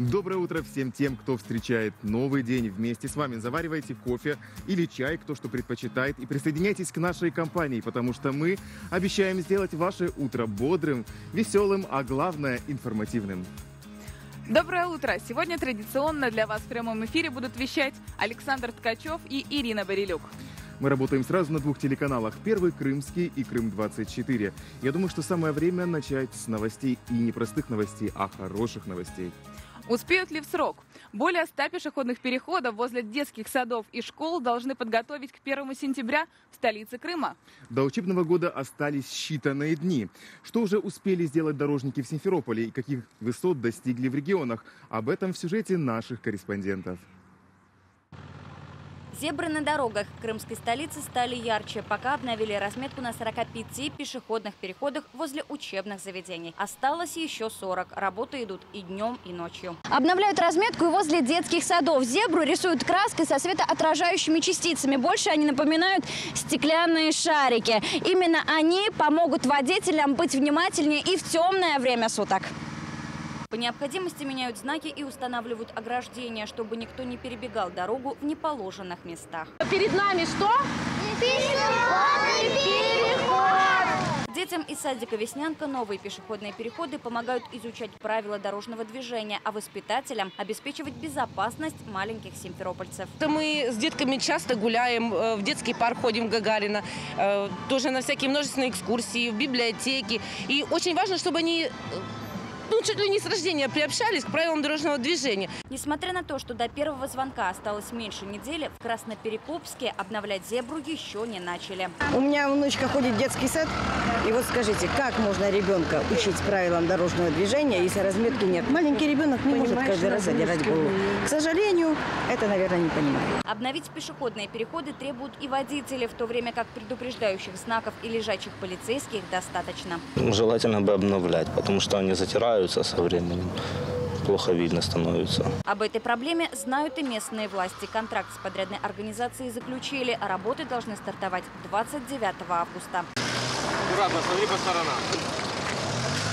Доброе утро всем тем, кто встречает новый день вместе с вами. Заваривайте кофе или чай, кто что предпочитает, и присоединяйтесь к нашей компании, потому что мы обещаем сделать ваше утро бодрым, веселым, а главное информативным. Доброе утро! Сегодня традиционно для вас в прямом эфире будут вещать Александр Ткачев и Ирина Барилюк. Мы работаем сразу на двух телеканалах. Первый Крымский и Крым-24. Я думаю, что самое время начать с новостей и не простых новостей, а хороших новостей. Успеют ли в срок? Более 100 пешеходных переходов возле детских садов и школ должны подготовить к 1 сентября в столице Крыма. До учебного года остались считанные дни. Что уже успели сделать дорожники в Симферополе и каких высот достигли в регионах? Об этом в сюжете наших корреспондентов. Зебры на дорогах крымской столицы стали ярче, пока обновили разметку на 45 пешеходных переходах возле учебных заведений. Осталось еще 40. Работы идут и днем, и ночью. Обновляют разметку и возле детских садов. Зебру рисуют краской со светоотражающими частицами. Больше они напоминают стеклянные шарики. Именно они помогут водителям быть внимательнее и в темное время суток. По необходимости меняют знаки и устанавливают ограждения, чтобы никто не перебегал дорогу в неположенных местах. Перед нами что? Пешеходный переход! Детям из садика «Веснянка» новые пешеходные переходы помогают изучать правила дорожного движения, а воспитателям обеспечивать безопасность маленьких симферопольцев. Мы с детками часто гуляем, э, в детский парк ходим в Гагарина, э, тоже на всякие множественные экскурсии, в библиотеки. И очень важно, чтобы они э, ну, чуть ли не с рождения приобщались к правилам дорожного движения. Несмотря на то, что до первого звонка осталось меньше недели, в Красноперекопске обновлять зебру еще не начали. У меня внучка ходит в детский сад. И вот скажите, как можно ребенка учить правилам дорожного движения, если разметки нет? Маленький ребенок не может каждый раз задирать голову. К сожалению, это, наверное, не понимаю. Обновить пешеходные переходы требуют и водители, в то время как предупреждающих знаков и лежачих полицейских достаточно. Желательно бы обновлять, потому что они затираются со временем. Плохо видно становится. Об этой проблеме знают и местные власти. Контракт с подрядной организацией заключили, а работы должны стартовать 29 августа. Аккуратно, смотри по сторонам.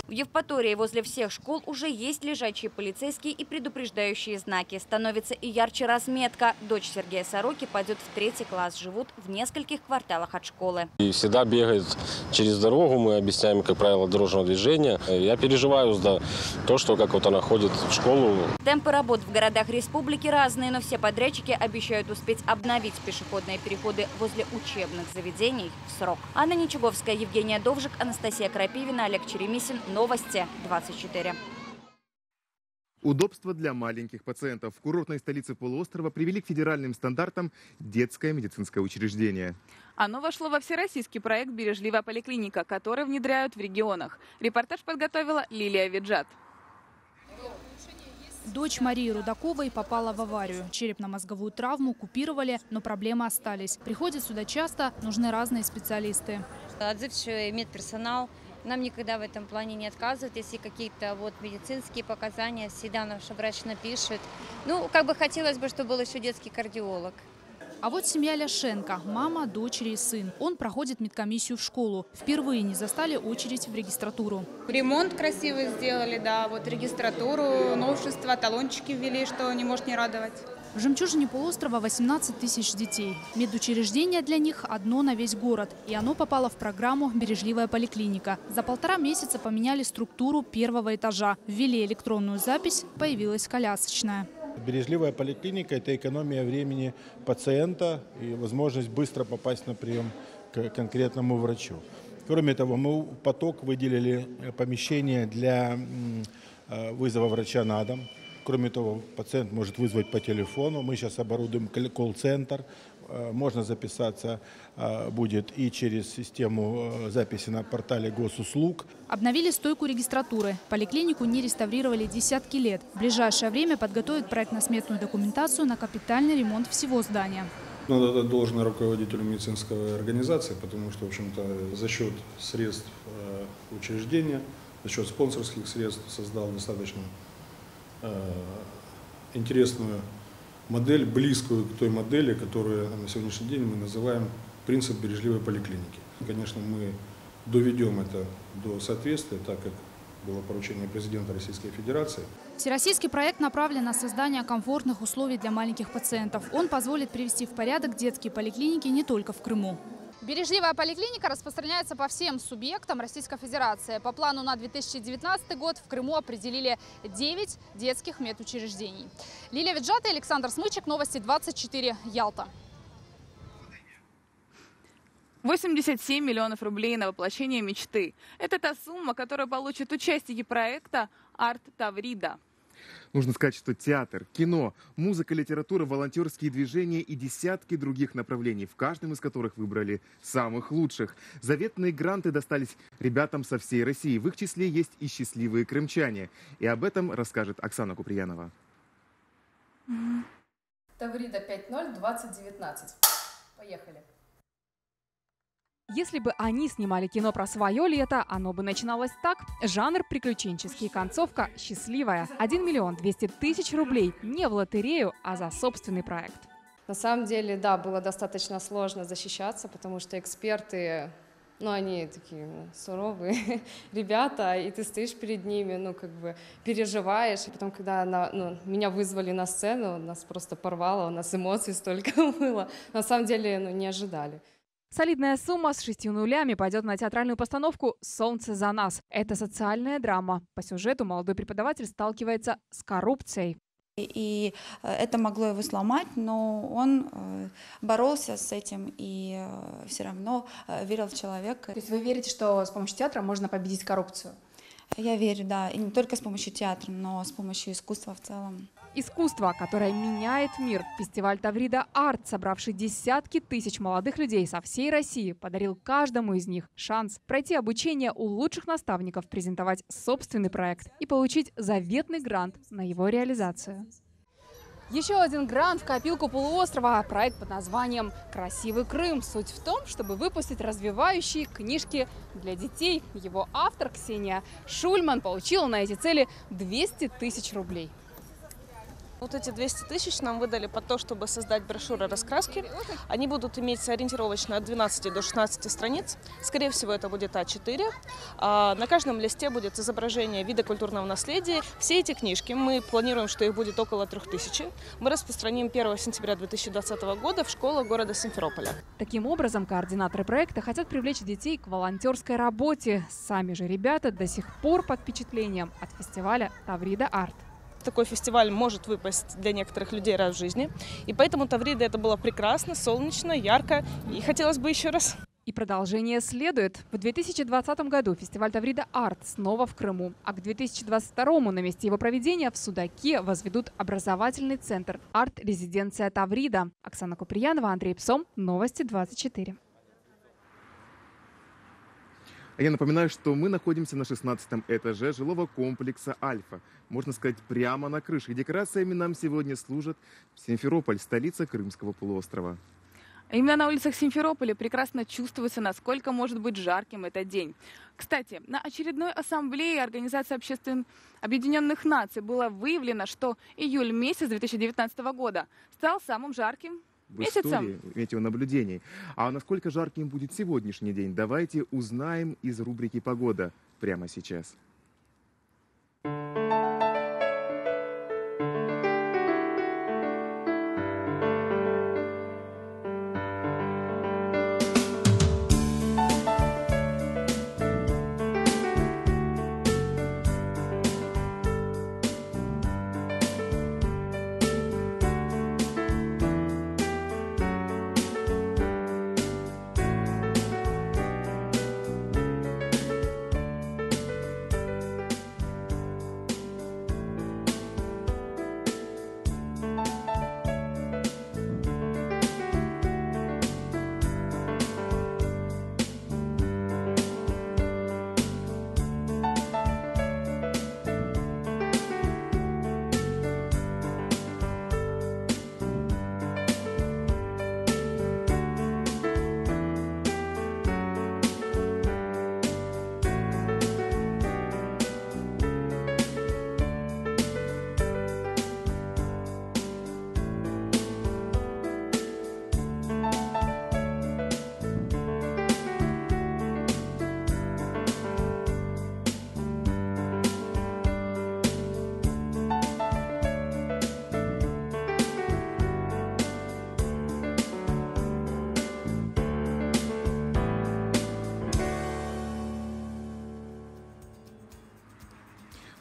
В Евпатории возле всех школ уже есть лежачие полицейские и предупреждающие знаки. Становится и ярче разметка. Дочь Сергея Сороки пойдет в третий класс. Живут в нескольких кварталах от школы. И всегда бегает через дорогу, мы объясняем, как правило, дорожного движения. Я переживаю за то, что как вот она ходит в школу. Темпы работ в городах республики разные, но все подрядчики обещают успеть обновить пешеходные переходы возле учебных заведений в срок. Анна Ничуговская, Евгения Довжик, Анастасия Крапивина, Олег Черемисин. Новости 24. Удобства для маленьких пациентов. В курортной столице полуострова привели к федеральным стандартам детское медицинское учреждение. Оно вошло во всероссийский проект «Бережливая поликлиника», который внедряют в регионах. Репортаж подготовила Лилия Виджат. Дочь Марии Рудаковой попала в аварию. Черепно-мозговую травму купировали, но проблемы остались. Приходят сюда часто, нужны разные специалисты. Отзывчивый медперсонал нам никогда в этом плане не отказывают. Если какие-то вот медицинские показания, всегда наш врач напишет. Ну, как бы хотелось бы, чтобы был еще детский кардиолог. А вот семья Ляшенко – мама, дочери и сын. Он проходит медкомиссию в школу. Впервые не застали очередь в регистратуру. Ремонт красивый сделали, да, вот регистратуру, новшества, талончики ввели, что не может не радовать. В жемчужине полуострова 18 тысяч детей. Медучреждение для них одно на весь город. И оно попало в программу «Бережливая поликлиника». За полтора месяца поменяли структуру первого этажа. Ввели электронную запись, появилась колясочная. Бережливая поликлиника – это экономия времени пациента и возможность быстро попасть на прием к конкретному врачу. Кроме того, мы поток выделили помещение для э, вызова врача на дом. Кроме того, пациент может вызвать по телефону. Мы сейчас оборудуем колл-центр. Э, можно записаться э, будет и через систему записи на портале госуслуг. Обновили стойку регистратуры. Поликлинику не реставрировали десятки лет. В ближайшее время подготовят проектно-сметную документацию на капитальный ремонт всего здания. Надо дать должное руководителю медицинской организации, потому что, в общем-то, за счет средств учреждения, за счет спонсорских средств создал достаточно интересную модель, близкую к той модели, которую на сегодняшний день мы называем принцип бережливой поликлиники. Конечно, мы доведем это до соответствия, так как было поручение президента Российской Федерации. Всероссийский проект направлен на создание комфортных условий для маленьких пациентов. Он позволит привести в порядок детские поликлиники не только в Крыму. Бережливая поликлиника распространяется по всем субъектам Российской Федерации. По плану на 2019 год в Крыму определили 9 детских медучреждений. Лилия Виджата и Александр Смычек. Новости 24. Ялта. 87 миллионов рублей на воплощение мечты. Это та сумма, которую получат участники проекта «Арт Таврида». Нужно сказать, что театр, кино, музыка, литература, волонтерские движения и десятки других направлений, в каждом из которых выбрали самых лучших. Заветные гранты достались ребятам со всей России. В их числе есть и счастливые крымчане. И об этом расскажет Оксана Куприянова. Таврида 5.0 2019. Поехали. Если бы они снимали кино про свое лето, оно бы начиналось так. Жанр приключенческий, концовка счастливая. 1 миллион 200 тысяч рублей не в лотерею, а за собственный проект. На самом деле, да, было достаточно сложно защищаться, потому что эксперты, ну, они такие ну, суровые ребята, и ты стоишь перед ними, ну, как бы переживаешь. И потом, когда на, ну, меня вызвали на сцену, нас просто порвало, у нас эмоций столько было. На самом деле, ну, не ожидали. Солидная сумма с шестью нулями пойдет на театральную постановку «Солнце за нас». Это социальная драма. По сюжету молодой преподаватель сталкивается с коррупцией. И э, это могло его сломать, но он э, боролся с этим и э, все равно верил в человека. То есть вы верите, что с помощью театра можно победить коррупцию? Я верю, да. И не только с помощью театра, но с помощью искусства в целом. Искусство, которое меняет мир. Фестиваль Таврида Арт, собравший десятки тысяч молодых людей со всей России, подарил каждому из них шанс пройти обучение у лучших наставников, презентовать собственный проект и получить заветный грант на его реализацию. Еще один грант в копилку полуострова. Проект под названием «Красивый Крым». Суть в том, чтобы выпустить развивающие книжки для детей. Его автор Ксения Шульман получила на эти цели 200 тысяч рублей. Вот эти 200 тысяч нам выдали под то, чтобы создать брошюры раскраски. Они будут иметь ориентировочно от 12 до 16 страниц. Скорее всего, это будет А4. А на каждом листе будет изображение вида культурного наследия. Все эти книжки, мы планируем, что их будет около 3000. Мы распространим 1 сентября 2020 года в школах города Симферополя. Таким образом, координаторы проекта хотят привлечь детей к волонтерской работе. Сами же ребята до сих пор под впечатлением от фестиваля «Таврида Арт» такой фестиваль может выпасть для некоторых людей раз в жизни. И поэтому Таврида это было прекрасно, солнечно, ярко. И хотелось бы еще раз. И продолжение следует. В 2020 году фестиваль Таврида Арт снова в Крыму, а к 2022 на месте его проведения в Судаке возведут образовательный центр «Арт-резиденция Таврида». Оксана Куприянова, Андрей Псом, Новости 24. А я напоминаю, что мы находимся на 16 этаже жилого комплекса «Альфа». Можно сказать, прямо на крыше. Декорациями нам сегодня служит Симферополь, столица Крымского полуострова. Именно на улицах Симферополя прекрасно чувствуется, насколько может быть жарким этот день. Кстати, на очередной ассамблее Организации общественных объединенных наций было выявлено, что июль месяц 2019 года стал самым жарким в истории метеонаблюдений. А насколько жарким будет сегодняшний день, давайте узнаем из рубрики «Погода» прямо сейчас.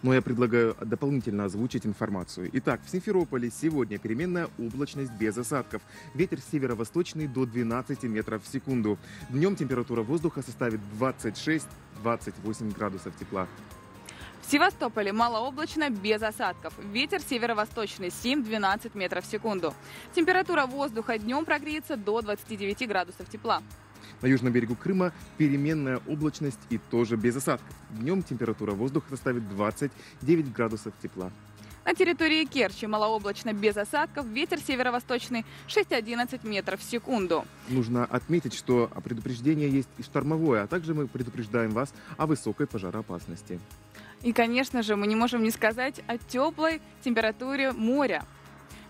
Но я предлагаю дополнительно озвучить информацию. Итак, в Симферополе сегодня переменная облачность без осадков. Ветер северо-восточный до 12 метров в секунду. Днем температура воздуха составит 26-28 градусов тепла. В Севастополе малооблачно, без осадков. Ветер северо-восточный 7-12 метров в секунду. Температура воздуха днем прогреется до 29 градусов тепла. На южном берегу Крыма переменная облачность и тоже без осадков. Днем температура воздуха составит 29 градусов тепла. На территории Керчи малооблачно без осадков, ветер северо-восточный 6-11 метров в секунду. Нужно отметить, что предупреждение есть и штормовое, а также мы предупреждаем вас о высокой пожароопасности. И, конечно же, мы не можем не сказать о теплой температуре моря.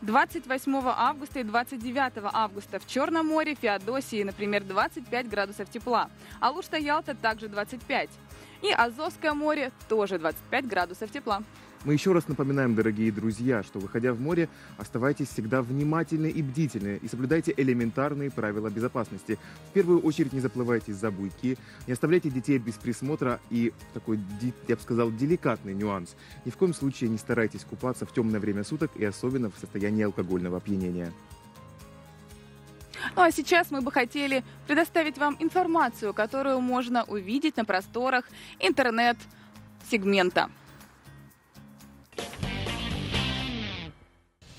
28 августа и 29 августа в Черном море, Феодосии, например, 25 градусов тепла. Алушта-Ялта также 25. И Азовское море тоже 25 градусов тепла. Мы еще раз напоминаем, дорогие друзья, что выходя в море, оставайтесь всегда внимательны и бдительны и соблюдайте элементарные правила безопасности. В первую очередь не заплывайте за буйки, не оставляйте детей без присмотра и такой, я бы сказал, деликатный нюанс. Ни в коем случае не старайтесь купаться в темное время суток и особенно в состоянии алкогольного опьянения. Ну а сейчас мы бы хотели предоставить вам информацию, которую можно увидеть на просторах интернет-сегмента.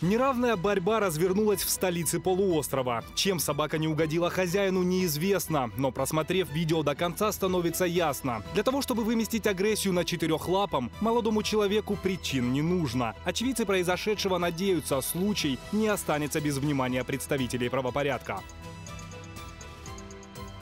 Неравная борьба развернулась в столице полуострова. Чем собака не угодила хозяину, неизвестно. Но просмотрев видео до конца, становится ясно. Для того, чтобы выместить агрессию на четырехлапом, молодому человеку причин не нужно. Очевидцы произошедшего надеются, случай не останется без внимания представителей правопорядка.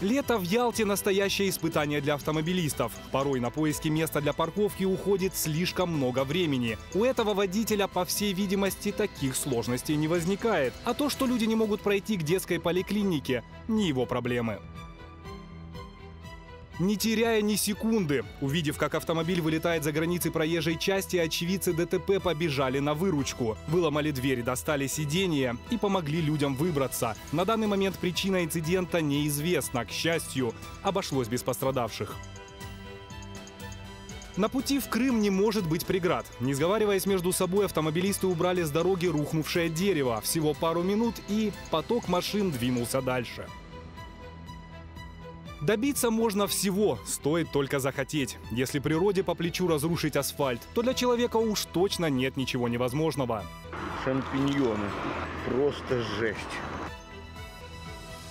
Лето в Ялте – настоящее испытание для автомобилистов. Порой на поиски места для парковки уходит слишком много времени. У этого водителя, по всей видимости, таких сложностей не возникает. А то, что люди не могут пройти к детской поликлинике – не его проблемы. Не теряя ни секунды, увидев, как автомобиль вылетает за границы проезжей части, очевидцы ДТП побежали на выручку. Выломали двери, достали сиденье и помогли людям выбраться. На данный момент причина инцидента неизвестна. К счастью, обошлось без пострадавших. На пути в Крым не может быть преград. Не сговариваясь между собой, автомобилисты убрали с дороги рухнувшее дерево. Всего пару минут и поток машин двинулся дальше. Добиться можно всего, стоит только захотеть. Если природе по плечу разрушить асфальт, то для человека уж точно нет ничего невозможного. Шампиньоны. Просто жесть.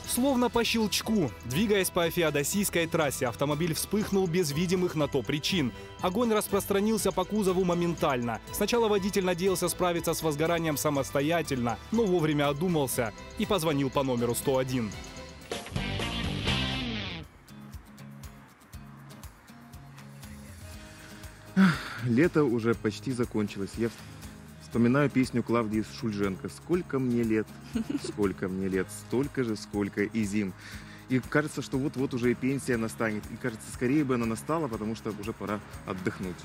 Словно по щелчку, двигаясь по Феодосийской трассе, автомобиль вспыхнул без видимых на то причин. Огонь распространился по кузову моментально. Сначала водитель надеялся справиться с возгоранием самостоятельно, но вовремя одумался и позвонил по номеру 101. Лето уже почти закончилось. Я вспоминаю песню Клавдии Шульженко «Сколько мне лет, сколько мне лет, столько же, сколько и зим». И кажется, что вот-вот уже и пенсия настанет. И кажется, скорее бы она настала, потому что уже пора отдохнуть.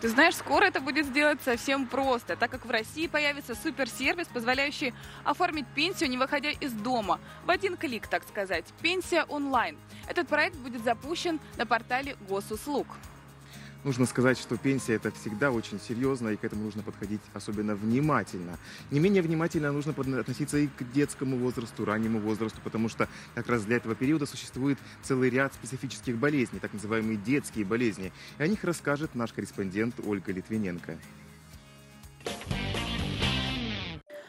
Ты знаешь, скоро это будет сделать совсем просто, так как в России появится суперсервис, позволяющий оформить пенсию, не выходя из дома. В один клик, так сказать. Пенсия онлайн. Этот проект будет запущен на портале госуслуг. Нужно сказать, что пенсия это всегда очень серьезно, и к этому нужно подходить особенно внимательно. Не менее внимательно нужно относиться и к детскому возрасту, раннему возрасту, потому что как раз для этого периода существует целый ряд специфических болезней, так называемые детские болезни. И о них расскажет наш корреспондент Ольга Литвиненко.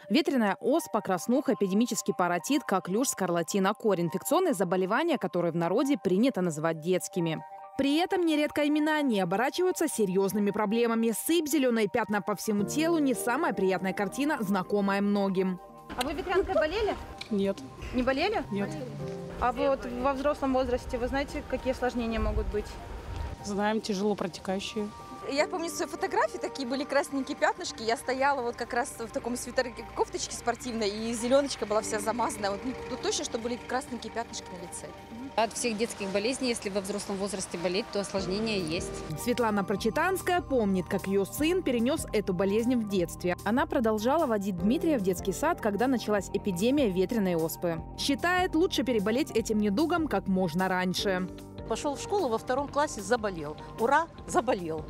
Ветряная оспа, краснуха, эпидемический паротит, коклюш, скарлатина, кор – инфекционные заболевания, которые в народе принято называть детскими. При этом нередко имена не оборачиваются серьезными проблемами. Сыпь, зеленые пятна по всему телу – не самая приятная картина, знакомая многим. А вы ветрянкой болели? Нет. Не болели? Нет. А вы вот во взрослом возрасте, вы знаете, какие осложнения могут быть? Знаем, тяжело протекающие. Я помню свои фотографии, такие были красненькие пятнышки. Я стояла вот как раз в таком свитере, кофточке спортивной, и зеленочка была вся замазанная. Вот ну, точно, что были красненькие пятнышки на лице. От всех детских болезней, если во взрослом возрасте болеть, то осложнения есть. Светлана Прочитанская помнит, как ее сын перенес эту болезнь в детстве. Она продолжала водить Дмитрия в детский сад, когда началась эпидемия ветреной оспы. Считает, лучше переболеть этим недугом как можно раньше. Пошел в школу, во втором классе заболел. Ура, заболел.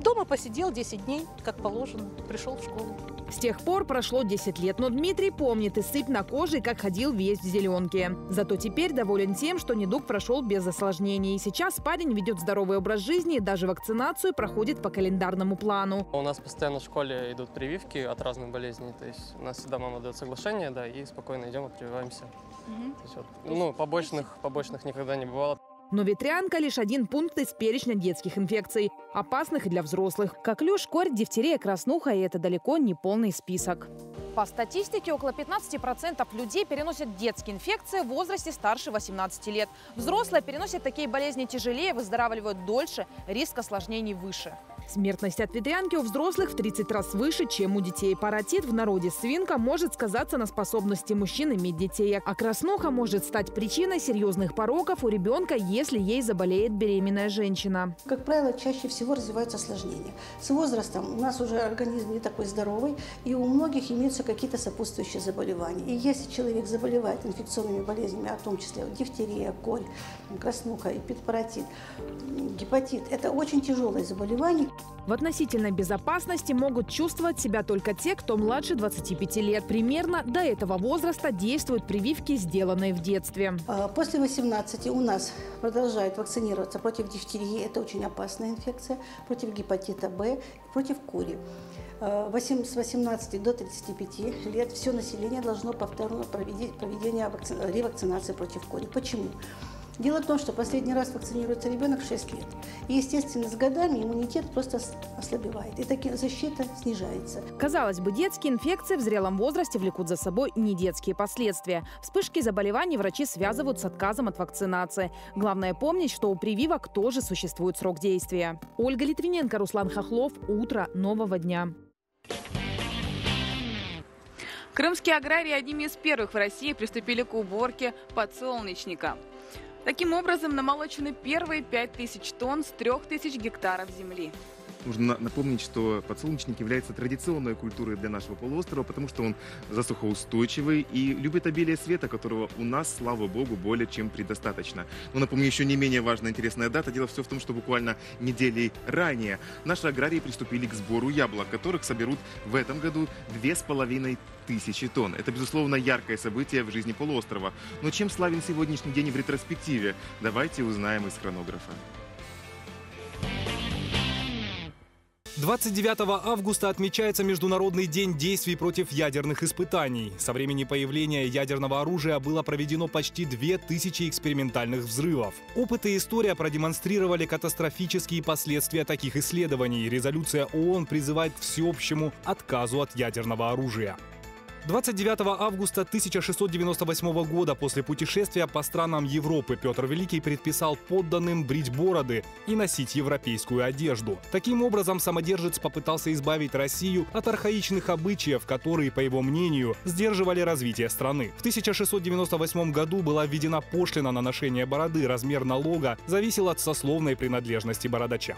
Дома посидел 10 дней, как положено, пришел в школу. С тех пор прошло 10 лет, но Дмитрий помнит и сыпь на коже, и как ходил весь в зеленке. Зато теперь доволен тем, что недуг прошел без осложнений. И сейчас парень ведет здоровый образ жизни и даже вакцинацию проходит по календарному плану. У нас постоянно в школе идут прививки от разных болезней. То есть у нас всегда мама дает соглашение, да, и спокойно идем и прививаемся. То есть вот, ну, побочных, побочных никогда не бывало. Но ветрянка – лишь один пункт из перечня детских инфекций, опасных и для взрослых. Коклюш, корь, дифтерия, краснуха – и это далеко не полный список. По статистике, около 15% людей переносят детские инфекции в возрасте старше 18 лет. Взрослые переносят такие болезни тяжелее, выздоравливают дольше, риск осложнений выше. Смертность от ветрянки у взрослых в 30 раз выше, чем у детей. Паротит в народе свинка может сказаться на способности мужчин иметь детей. А краснуха может стать причиной серьезных пороков у ребенка, если ей заболеет беременная женщина. Как правило, чаще всего развиваются осложнения. С возрастом у нас уже организм не такой здоровый, и у многих имеются какие-то сопутствующие заболевания. И если человек заболевает инфекционными болезнями, а в том числе дифтерия, корь, краснуха, эпидпаратит, гепатит, это очень тяжелые заболевания. В относительной безопасности могут чувствовать себя только те, кто младше 25 лет. Примерно до этого возраста действуют прививки, сделанные в детстве. А, После 18 у нас продолжают вакцинироваться против дифтерии, это очень опасная инфекция, против гепатита Б, против кури. Восем- С 18 до 35 лет все население должно повторно проведить проведение вакци- ревакцинации против кури. Почему? Дело в том, что последний раз вакцинируется ребенок в 6 лет. И, естественно, с годами иммунитет просто ослабевает. И таки защита снижается. Казалось бы, детские инфекции в зрелом возрасте влекут за собой не детские последствия. Вспышки заболеваний врачи связывают с отказом от вакцинации. Главное помнить, что у прививок тоже существует срок действия. Ольга Литвиненко, Руслан Хохлов. Утро нового дня. Крымские аграрии одними из первых в России приступили к уборке подсолнечника. Таким образом, намолочены первые 5000 тонн с 3000 гектаров земли. Нужно на- напомнить, что подсолнечник является традиционной культурой для нашего полуострова, потому что он засухоустойчивый и любит обилие света, которого у нас, слава богу, более чем предостаточно. Но напомню, еще не менее важная интересная дата. Дело все в том, что буквально недели ранее наши аграрии приступили к сбору яблок, которых соберут в этом году две с половиной тысячи тонн. Это, безусловно, яркое событие в жизни полуострова. Но чем славен сегодняшний день в ретроспективе? Давайте узнаем из хронографа. 29 августа отмечается Международный день действий против ядерных испытаний. Со времени появления ядерного оружия было проведено почти 2000 экспериментальных взрывов. Опыт и история продемонстрировали катастрофические последствия таких исследований. Резолюция ООН призывает к всеобщему отказу от ядерного оружия. 29 августа 1698 года после путешествия по странам Европы Петр Великий предписал подданным брить бороды и носить европейскую одежду. Таким образом, самодержец попытался избавить Россию от архаичных обычаев, которые, по его мнению, сдерживали развитие страны. В 1698 году была введена пошлина на ношение бороды. Размер налога зависел от сословной принадлежности бородача.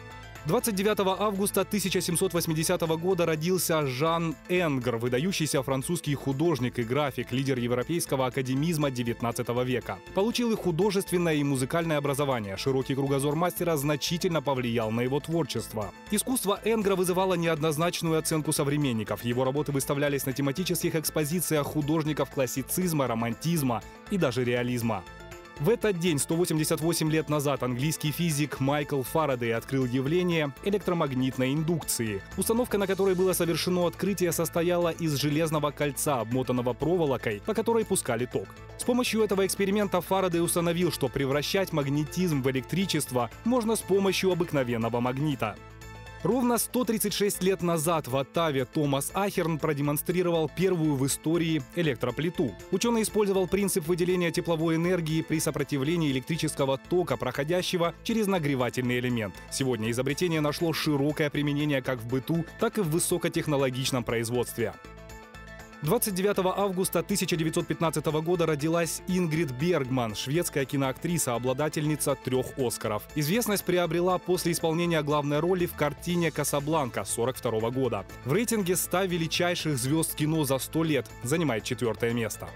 29 августа 1780 года родился Жан Энгр, выдающийся французский художник и график, лидер европейского академизма 19 века. Получил и художественное, и музыкальное образование. Широкий кругозор мастера значительно повлиял на его творчество. Искусство Энгра вызывало неоднозначную оценку современников. Его работы выставлялись на тематических экспозициях художников классицизма, романтизма и даже реализма. В этот день, 188 лет назад, английский физик Майкл Фарадей открыл явление электромагнитной индукции. Установка, на которой было совершено открытие, состояла из железного кольца, обмотанного проволокой, по которой пускали ток. С помощью этого эксперимента Фарадей установил, что превращать магнетизм в электричество можно с помощью обыкновенного магнита. Ровно 136 лет назад в Оттаве Томас Ахерн продемонстрировал первую в истории электроплиту. Ученый использовал принцип выделения тепловой энергии при сопротивлении электрического тока, проходящего через нагревательный элемент. Сегодня изобретение нашло широкое применение как в быту, так и в высокотехнологичном производстве. 29 августа 1915 года родилась Ингрид Бергман, шведская киноактриса, обладательница трех Оскаров. Известность приобрела после исполнения главной роли в картине «Касабланка» 1942 года. В рейтинге 100 величайших звезд кино за 100 лет занимает четвертое место.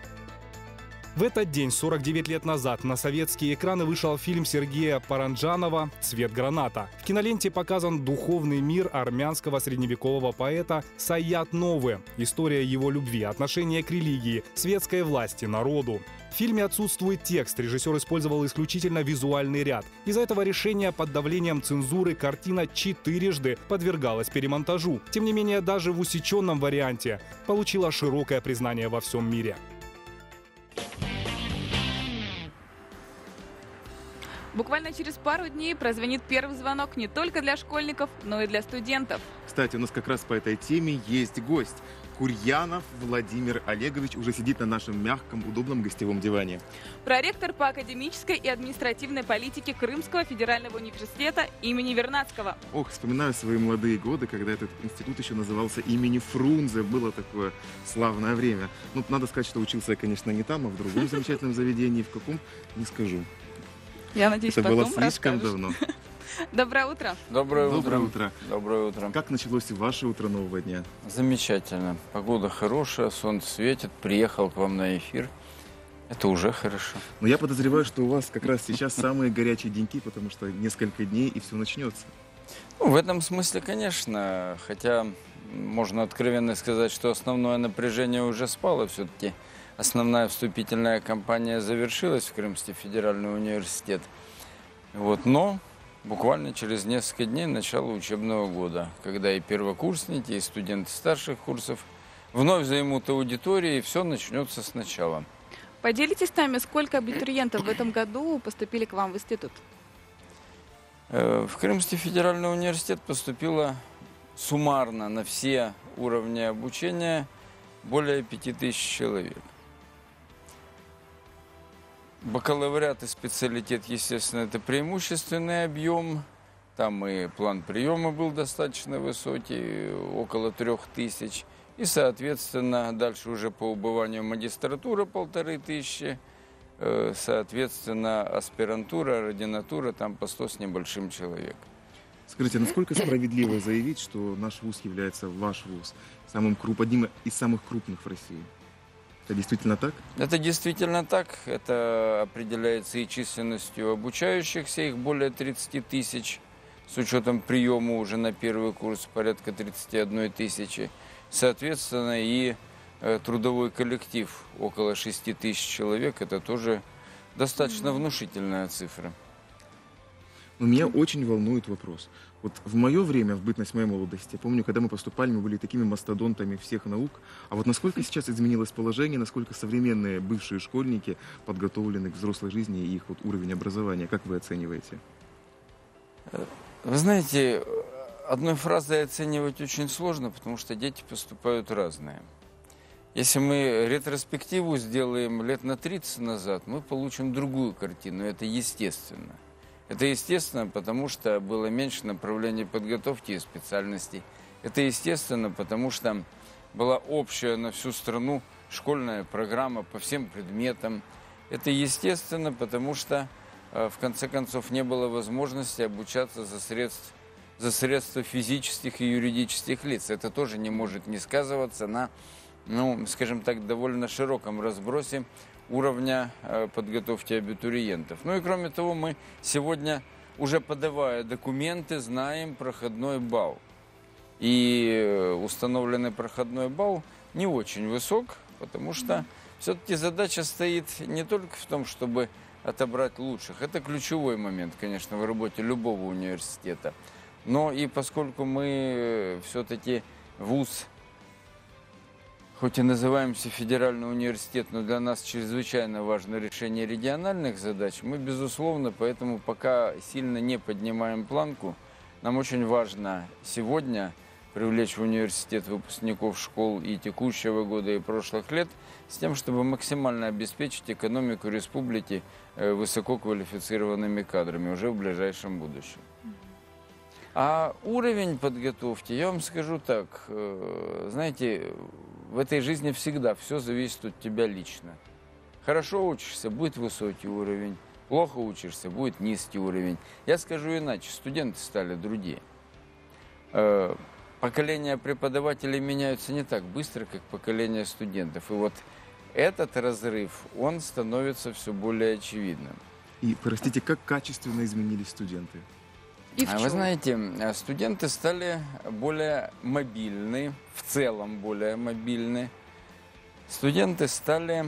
В этот день, 49 лет назад, на советские экраны вышел фильм Сергея Паранджанова «Цвет граната». В киноленте показан духовный мир армянского средневекового поэта Саят Новы, история его любви, отношения к религии, светской власти, народу. В фильме отсутствует текст, режиссер использовал исключительно визуальный ряд. Из-за этого решения под давлением цензуры картина четырежды подвергалась перемонтажу. Тем не менее, даже в усеченном варианте получила широкое признание во всем мире. Буквально через пару дней прозвенит первый звонок не только для школьников, но и для студентов. Кстати, у нас как раз по этой теме есть гость. Курьянов Владимир Олегович уже сидит на нашем мягком, удобном гостевом диване. Проректор по академической и административной политике Крымского федерального университета имени Вернадского. Ох, вспоминаю свои молодые годы, когда этот институт еще назывался имени Фрунзе. Было такое славное время. Ну, надо сказать, что учился я, конечно, не там, а в другом замечательном заведении. В каком, не скажу. Я надеюсь, Это было слишком расскажешь. давно. Доброе утро. Доброе утро. Доброе утро. Доброе утро. Как началось ваше утро нового дня? Замечательно. Погода хорошая, солнце светит. Приехал к вам на эфир. Это уже хорошо. Но я подозреваю, что у вас как раз сейчас самые горячие деньки, потому что несколько дней и все начнется. Ну, в этом смысле, конечно. Хотя можно откровенно сказать, что основное напряжение уже спало. Все-таки основная вступительная кампания завершилась в Крымский федеральный университет. Вот, но буквально через несколько дней начало учебного года, когда и первокурсники, и студенты старших курсов вновь займут аудитории, и все начнется сначала. Поделитесь с нами, сколько абитуриентов в этом году поступили к вам в институт? Э, В Крымский федеральный университет поступило суммарно на все уровни обучения более 5000 человек. Бакалавриат и специалитет, естественно, это преимущественный объем. Там и план приема был достаточно высокий, около трех тысяч. И, соответственно, дальше уже по убыванию магистратура полторы тысячи. Э, Соответственно, аспирантура, ординатура там по 100 с небольшим человек. Скажите, насколько справедливо заявить, что наш вуз является ваш вуз самым круп, одним из самых крупных в России? Это действительно так? Это действительно так. Это определяется и численностью обучающихся, их более 30 тысяч, с учетом приема уже на первый курс порядка 31 тысячи. Соответственно, и э, трудовой коллектив около 6 тысяч человек. Это тоже достаточно внушительная цифра. Но меня очень волнует вопрос. Вот в мое время, в бытность моей молодости, я помню, когда мы поступали, мы были такими мастодонтами всех наук. А вот насколько сейчас изменилось положение, насколько современные бывшие школьники подготовлены к взрослой жизни и их вот уровень образования, как вы оцениваете? Вы знаете, одной фразой оценивать очень сложно, потому что дети поступают разные. Если мы ретроспективу сделаем лет на 30 назад, мы получим другую картину. Это естественно. Это естественно, потому что было меньше направлений подготовки и специальностей. Это естественно, потому что была общая на всю страну школьная программа по всем предметам. Это естественно, потому что э, в конце концов не было возможности обучаться за средств за средства физических и юридических лиц. Это тоже не может не сказываться на, ну, скажем так, довольно широком разбросе уровня э, подготовки абитуриентов. Ну и кроме того, мы сегодня, уже подавая документы, знаем проходной балл. И э, установленный проходной балл не очень высок, потому что все-таки задача стоит не только в том, чтобы отобрать лучших. Это ключевой момент, конечно, в работе любого университета. Но и поскольку мы все-таки вуз, хоть и называемся федеральный университет, но для нас чрезвычайно важно решение региональных задач, мы, безусловно, поэтому пока сильно не поднимаем планку. Нам очень важно сегодня привлечь в университет выпускников школ и текущего года, и прошлых лет, с тем, чтобы максимально обеспечить экономику республики э, высококвалифицированными кадрами уже в ближайшем будущем. А уровень подготовки, я вам скажу так, э, знаете, в этой жизни всегда все зависит от тебя лично. Хорошо учишься, будет высокий уровень. Плохо учишься, будет низкий уровень. Я скажу иначе, студенты стали другие. Э, Поколения преподавателей меняются не так быстро, как поколение студентов. И вот этот разрыв, он становится все более очевидным. И, простите, как качественно изменились студенты? И а вы знаете, э, студенты стали более мобильны, в целом более мобильны. Студенты стали,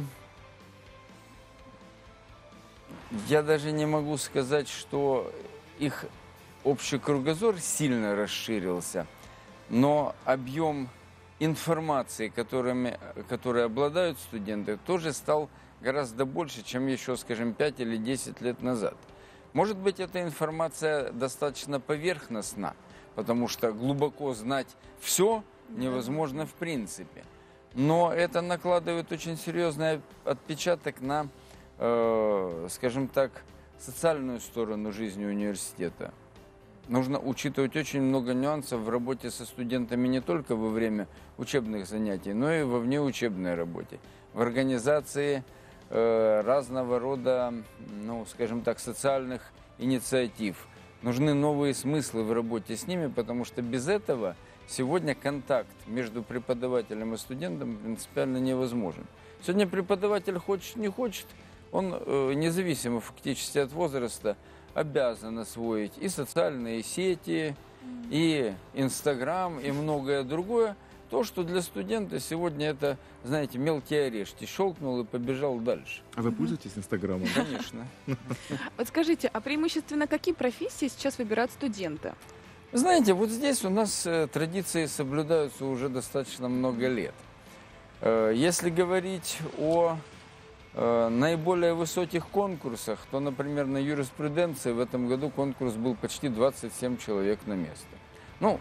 я даже не могу сказать, что их общий кругозор сильно расширился, но объем информации, которыми, которой обладают студенты, тоже стал гораздо больше, чем еще, скажем, 5 или 10 лет назад. Может быть, эта информация достаточно поверхностна, потому что глубоко знать все невозможно в принципе. Но это накладывает очень серьезный отпечаток на, э, скажем так, социальную сторону жизни университета. Нужно учитывать очень много нюансов в работе со студентами не только во время учебных занятий, но и во внеучебной работе. В организации разного рода, ну, скажем так, социальных инициатив. Нужны новые смыслы в работе с ними, потому что без этого сегодня контакт между преподавателем и студентом принципиально невозможен. Сегодня преподаватель хочет, не хочет, он э, независимо фактически от возраста обязан освоить и социальные сети, и Инстаграм, и многое другое. То, что для студента сегодня это, знаете, мелкие орешки. Щелкнул и побежал дальше. А вы пользуетесь Инстаграмом? Конечно. Вот скажите, а преимущественно какие профессии сейчас выбирают студенты? Знаете, вот здесь у нас э, традиции соблюдаются уже достаточно много лет. Э, если говорить о Э, наиболее высоких конкурсах, то, например, на юриспруденции в этом году конкурс был почти 27 человек на место. Ну,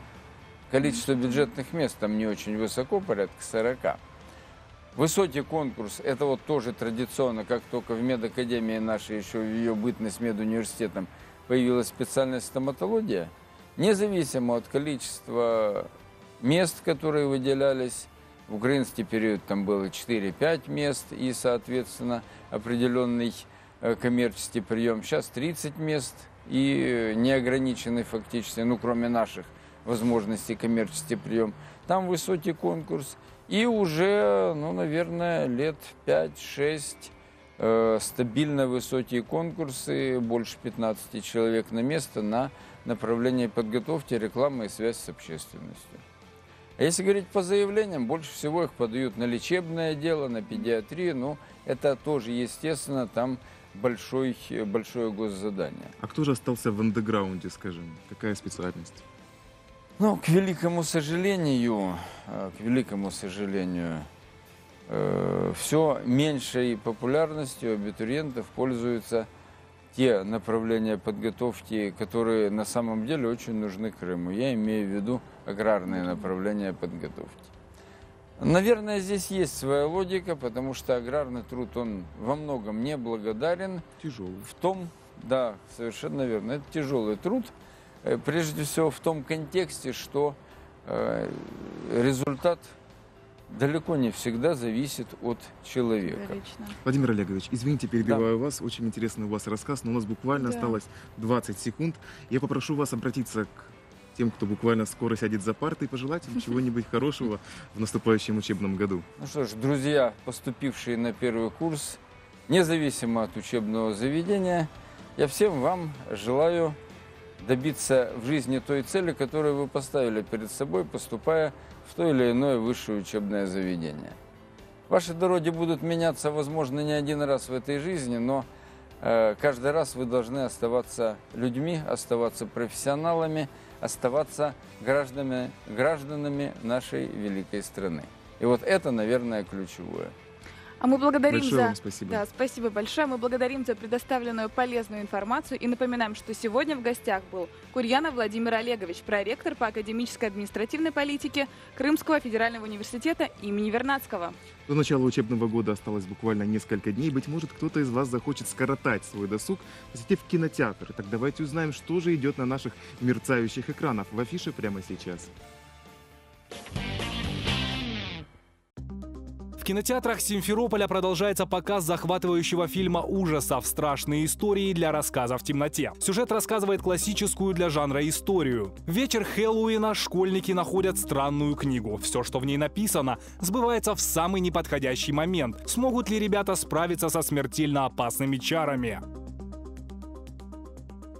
количество бюджетных мест там не очень высоко, порядка 40. Высокий конкурс, это вот тоже традиционно, как только в медакадемии нашей, еще в ее бытность медуниверситетом, появилась специальность стоматология, независимо от количества мест, которые выделялись, в украинский период там было 4-5 мест и, соответственно, определенный э, коммерческий прием. Сейчас 30 мест и неограниченный фактически, ну, кроме наших возможностей коммерческий прием. Там высокий конкурс. И уже, ну, наверное, лет 5-6 э, стабильно высокие конкурсы, больше 15 человек на место на направление подготовки, рекламы и связь с общественностью. А если говорить по заявлениям, больше всего их подают на лечебное дело, на педиатрию. Ну, это тоже, естественно, там большой, большое госзадание. А кто же остался в андеграунде, скажем? Какая специальность? Ну, к великому сожалению, э, к великому сожалению, э, все меньшей популярностью абитуриентов пользуются те направления подготовки, которые на самом деле очень нужны Крыму. Я имею в виду аграрные направления подготовки. Наверное, здесь есть своя логика, потому что аграрный труд, он во многом не благодарен. Тяжелый. В том, да, совершенно верно, это тяжелый труд. Э, прежде всего в том контексте, что э, результат далеко не всегда зависит от человека. Лично. Владимир Олегович, извините, перебиваю да. вас. Очень интересный у вас рассказ, но у нас буквально да. осталось 20 секунд. Я попрошу вас обратиться к тем, кто буквально скоро сядет за партой, пожелать им чего-нибудь хорошего в наступающем учебном году. Ну что ж, друзья, поступившие на первый курс, независимо от учебного заведения, я всем вам желаю добиться в жизни той цели, которую вы поставили перед собой, поступая в то или иное высшее учебное заведение. Ваши дороги будут меняться, возможно, не один раз в этой жизни, но э, каждый раз вы должны оставаться людьми, оставаться профессионалами, оставаться гражданами, гражданами нашей великой страны. И вот это, наверное, ключевое. А мы благодарим большое за... Вам спасибо. Да, спасибо большое. Мы благодарим за предоставленную полезную информацию и напоминаем, что сегодня в гостях был Курьянов Владимир Олегович, проректор по академической административной политике Крымского федерального университета имени Вернадского. До начала учебного года осталось буквально несколько дней. Быть может, кто-то из вас захочет скоротать свой досуг, посетив кинотеатр. Так давайте узнаем, что же идет на наших мерцающих экранах в афише прямо сейчас. В кинотеатрах Симферополя продолжается показ захватывающего фильма ужасов «Страшные истории для рассказа в темноте». Сюжет рассказывает классическую для жанра историю. В вечер Хэллоуина школьники находят странную книгу. Все, что в ней написано, сбывается в самый неподходящий момент. Смогут ли ребята справиться со смертельно опасными чарами?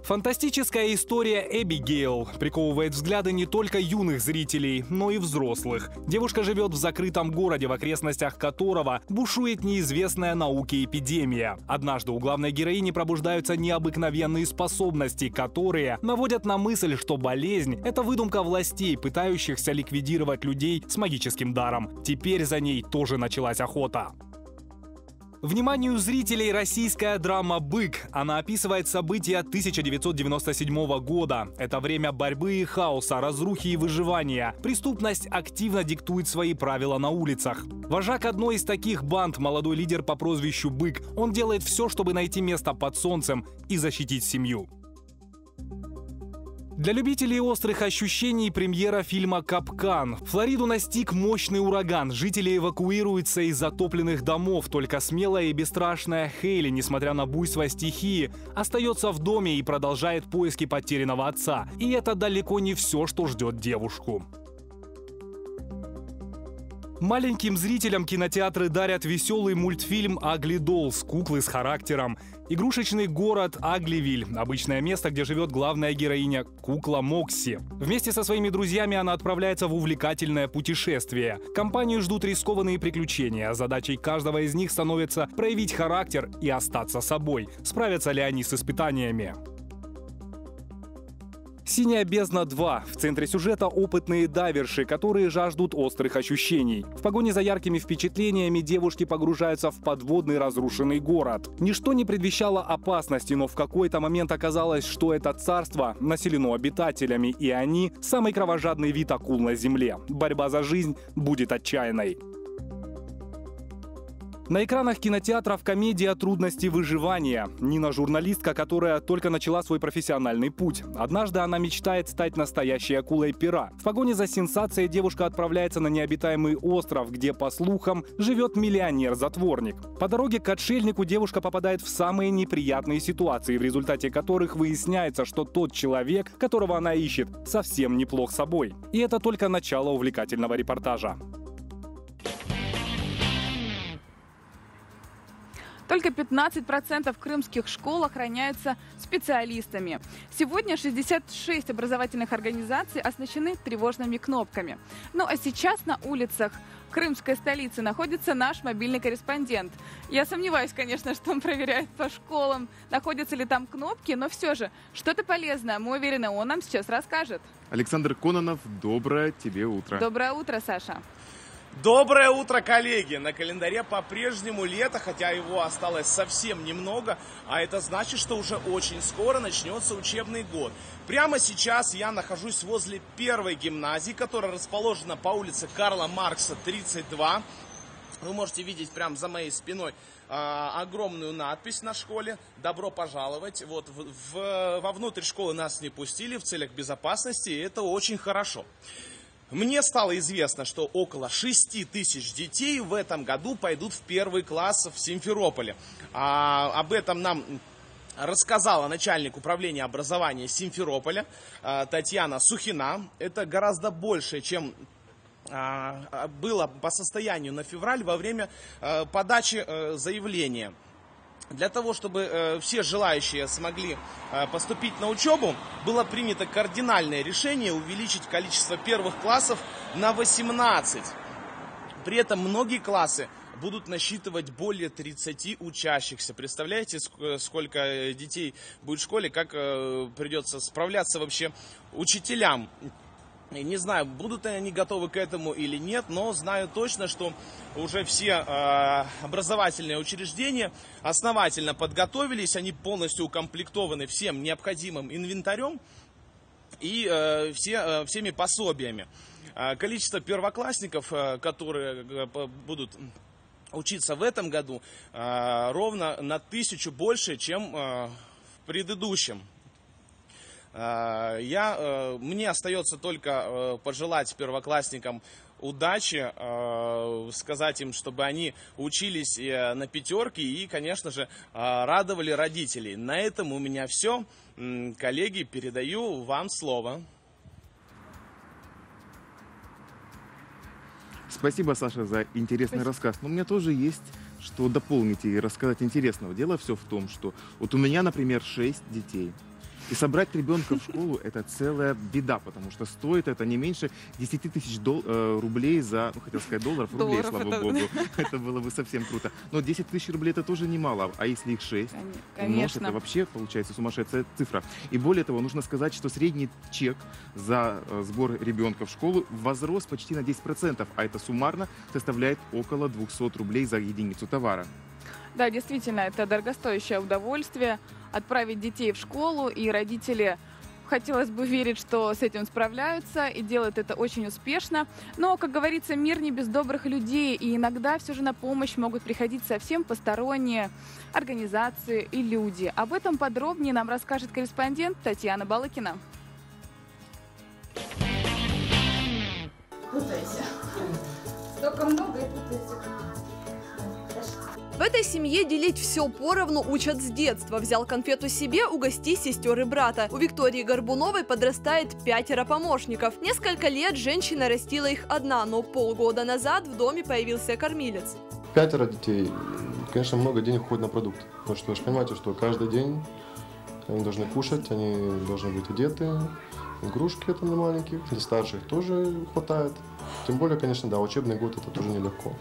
Фантастическая история Эбигейл приковывает взгляды не только юных зрителей, но и взрослых. Девушка живет в закрытом городе, в окрестностях которого бушует неизвестная науке эпидемия. Однажды у главной героини пробуждаются необыкновенные способности, которые наводят на мысль, что болезнь — это выдумка властей, пытающихся ликвидировать людей с магическим даром. Теперь за ней тоже началась охота. Вниманию зрителей российская драма «Бык». Она описывает события 1997 года. Это время борьбы и хаоса, разрухи и выживания. Преступность активно диктует свои правила на улицах. Вожак одной из таких банд, молодой лидер по прозвищу «Бык», он делает все, чтобы найти место под солнцем и защитить семью. Для любителей острых ощущений премьера фильма «Капкан». Флориду настиг мощный ураган. Жители эвакуируются из затопленных домов. Только смелая и бесстрашная Хейли, несмотря на буйство стихии, остается в доме и продолжает поиски потерянного отца. И это далеко не все, что ждет девушку. Маленьким зрителям кинотеатры дарят веселый мультфильм «Агли Доллс» — куклы с характером. Игрушечный город Агливиль — обычное место, где живет главная героиня — кукла Мокси. Вместе со своими друзьями она отправляется в увлекательное путешествие. Компанию ждут рискованные приключения. Задачей каждого из них становится проявить характер и остаться собой. Справятся ли они с испытаниями? «Синяя бездна 2». В центре сюжета опытные дайверши, которые жаждут острых ощущений. В погоне за яркими впечатлениями девушки погружаются в подводный разрушенный город. Ничто не предвещало опасности, но в какой-то момент оказалось, что это царство населено обитателями, и они – самый кровожадный вид акул на Земле. Борьба за жизнь будет отчаянной. На экранах кинотеатров комедия «Трудности выживания». Нина – журналистка, которая только начала свой профессиональный путь. Однажды она мечтает стать настоящей акулой пера. В погоне за сенсацией девушка отправляется на необитаемый остров, где, по слухам, живет миллионер-затворник. По дороге к отшельнику девушка попадает в самые неприятные ситуации, в результате которых выясняется, что тот человек, которого она ищет, совсем неплох собой. И это только начало увлекательного репортажа. Только 15% крымских школ охраняются специалистами. Сегодня 66 образовательных организаций оснащены тревожными кнопками. Ну а сейчас на улицах крымской столицы находится наш мобильный корреспондент. Я сомневаюсь, конечно, что он проверяет по школам, находятся ли там кнопки, но все же что-то полезное, мы уверены, он нам сейчас расскажет. Александр Кононов, доброе тебе утро. Доброе утро, Саша. Доброе утро, коллеги! На календаре по-прежнему лето, хотя его осталось совсем немного, а это значит, что уже очень скоро начнется учебный год. Прямо сейчас я нахожусь возле первой гимназии, которая расположена по улице Карла Маркса, 32. Вы можете видеть прямо за моей спиной э, огромную надпись на школе «Добро пожаловать». Вот в, в, вовнутрь школы нас не пустили в целях безопасности, и это очень хорошо. Мне стало известно, что около 6 тысяч детей в этом году пойдут в первый класс в Симферополе. А, об этом нам рассказала начальник управления образования Симферополя а, Татьяна Сухина. Это гораздо больше, чем а, было по состоянию на февраль во время а, подачи а, заявления. Для того, чтобы э, все желающие смогли э, поступить на учебу, было принято кардинальное решение увеличить количество первых классов на 18. При этом многие классы будут насчитывать более 30 учащихся. Представляете, сколько детей будет в школе, как э, придется справляться вообще учителям не знаю, будут они готовы к этому или нет, но знаю точно, что уже все э, образовательные учреждения основательно подготовились, они полностью укомплектованы всем необходимым инвентарем и э, все, э, всеми пособиями. Э, количество первоклассников, э, которые э, будут учиться в этом году, ровно на тысячу больше, чем в предыдущем. Э, я, э, мне остается только э, пожелать первоклассникам удачи, сказать им, чтобы они учились на пятерке и, конечно же, радовали родителей. На этом у меня все. Коллеги, передаю вам слово. Спасибо, Саша, за интересный Спасибо. рассказ. Но у меня тоже есть что дополнить и рассказать интересного. Дело все в том, что вот у меня, например, шесть детей. И собрать ребенка в школу – это целая беда, потому что стоит это не меньше 10 тысяч дол- э, рублей за, ну, хотел сказать долларов, рублей, долларов слава это... богу. Это было бы совсем круто. Но 10 тысяч рублей – это тоже немало. А если их 6, Конечно. это вообще получается сумасшедшая цифра. И более того, нужно сказать, что средний чек за э, сбор ребенка в школу возрос почти на 10%, а это суммарно составляет около 200 рублей за единицу товара. Да, действительно, это дорогостоящее удовольствие отправить детей в школу, и родители Хотелось бы верить, что с этим справляются и делают это очень успешно. Но, как говорится, мир не без добрых людей, и иногда все же на помощь могут приходить совсем посторонние организации и люди. Об этом подробнее нам расскажет корреспондент Татьяна Балыкина. Столько много и путайся. В этой семье делить все поровну учат с детства. Взял конфету себе, угости сестер и брата. У Виктории Горбуновой подрастает пятеро помощников. Несколько лет женщина растила их одна, но полгода назад в доме появился кормилец. Пятеро детей. Конечно, много денег уходит на продукт. Потому что вы же понимаете, что каждый день они должны кушать, они должны быть одеты. Игрушки это для маленьких, для старших тоже хватает. Тем более, конечно, да, учебный год это тоже нелегко.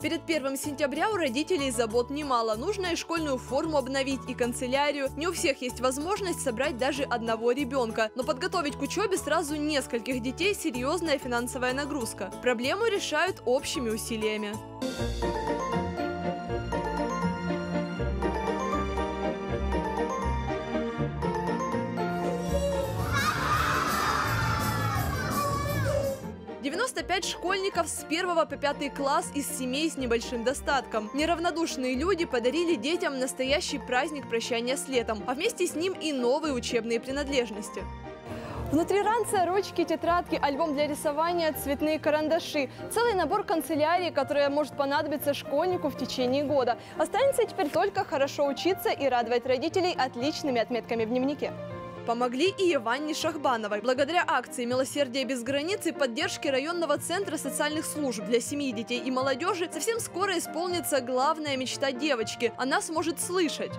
Перед первым сентября у родителей забот немало. Нужно и школьную форму обновить, и канцелярию. Не у всех есть возможность собрать даже одного ребенка. Но подготовить к учебе сразу нескольких детей – серьезная финансовая нагрузка. Проблему решают общими усилиями. 95 школьников с 1 по 5 класс из семей с небольшим достатком. Неравнодушные люди подарили детям настоящий праздник прощания с летом, а вместе с ним и новые учебные принадлежности. Внутри ранца ручки, тетрадки, альбом для рисования, цветные карандаши. Целый набор канцелярии, которая может понадобиться школьнику в течение года. Останется теперь только хорошо учиться и радовать родителей отличными отметками в дневнике. Помогли и Иванне Шахбановой. Благодаря акции «Милосердие без границ» и поддержке районного центра социальных служб для семьи, детей и молодежи совсем скоро исполнится главная мечта девочки. Она сможет слышать.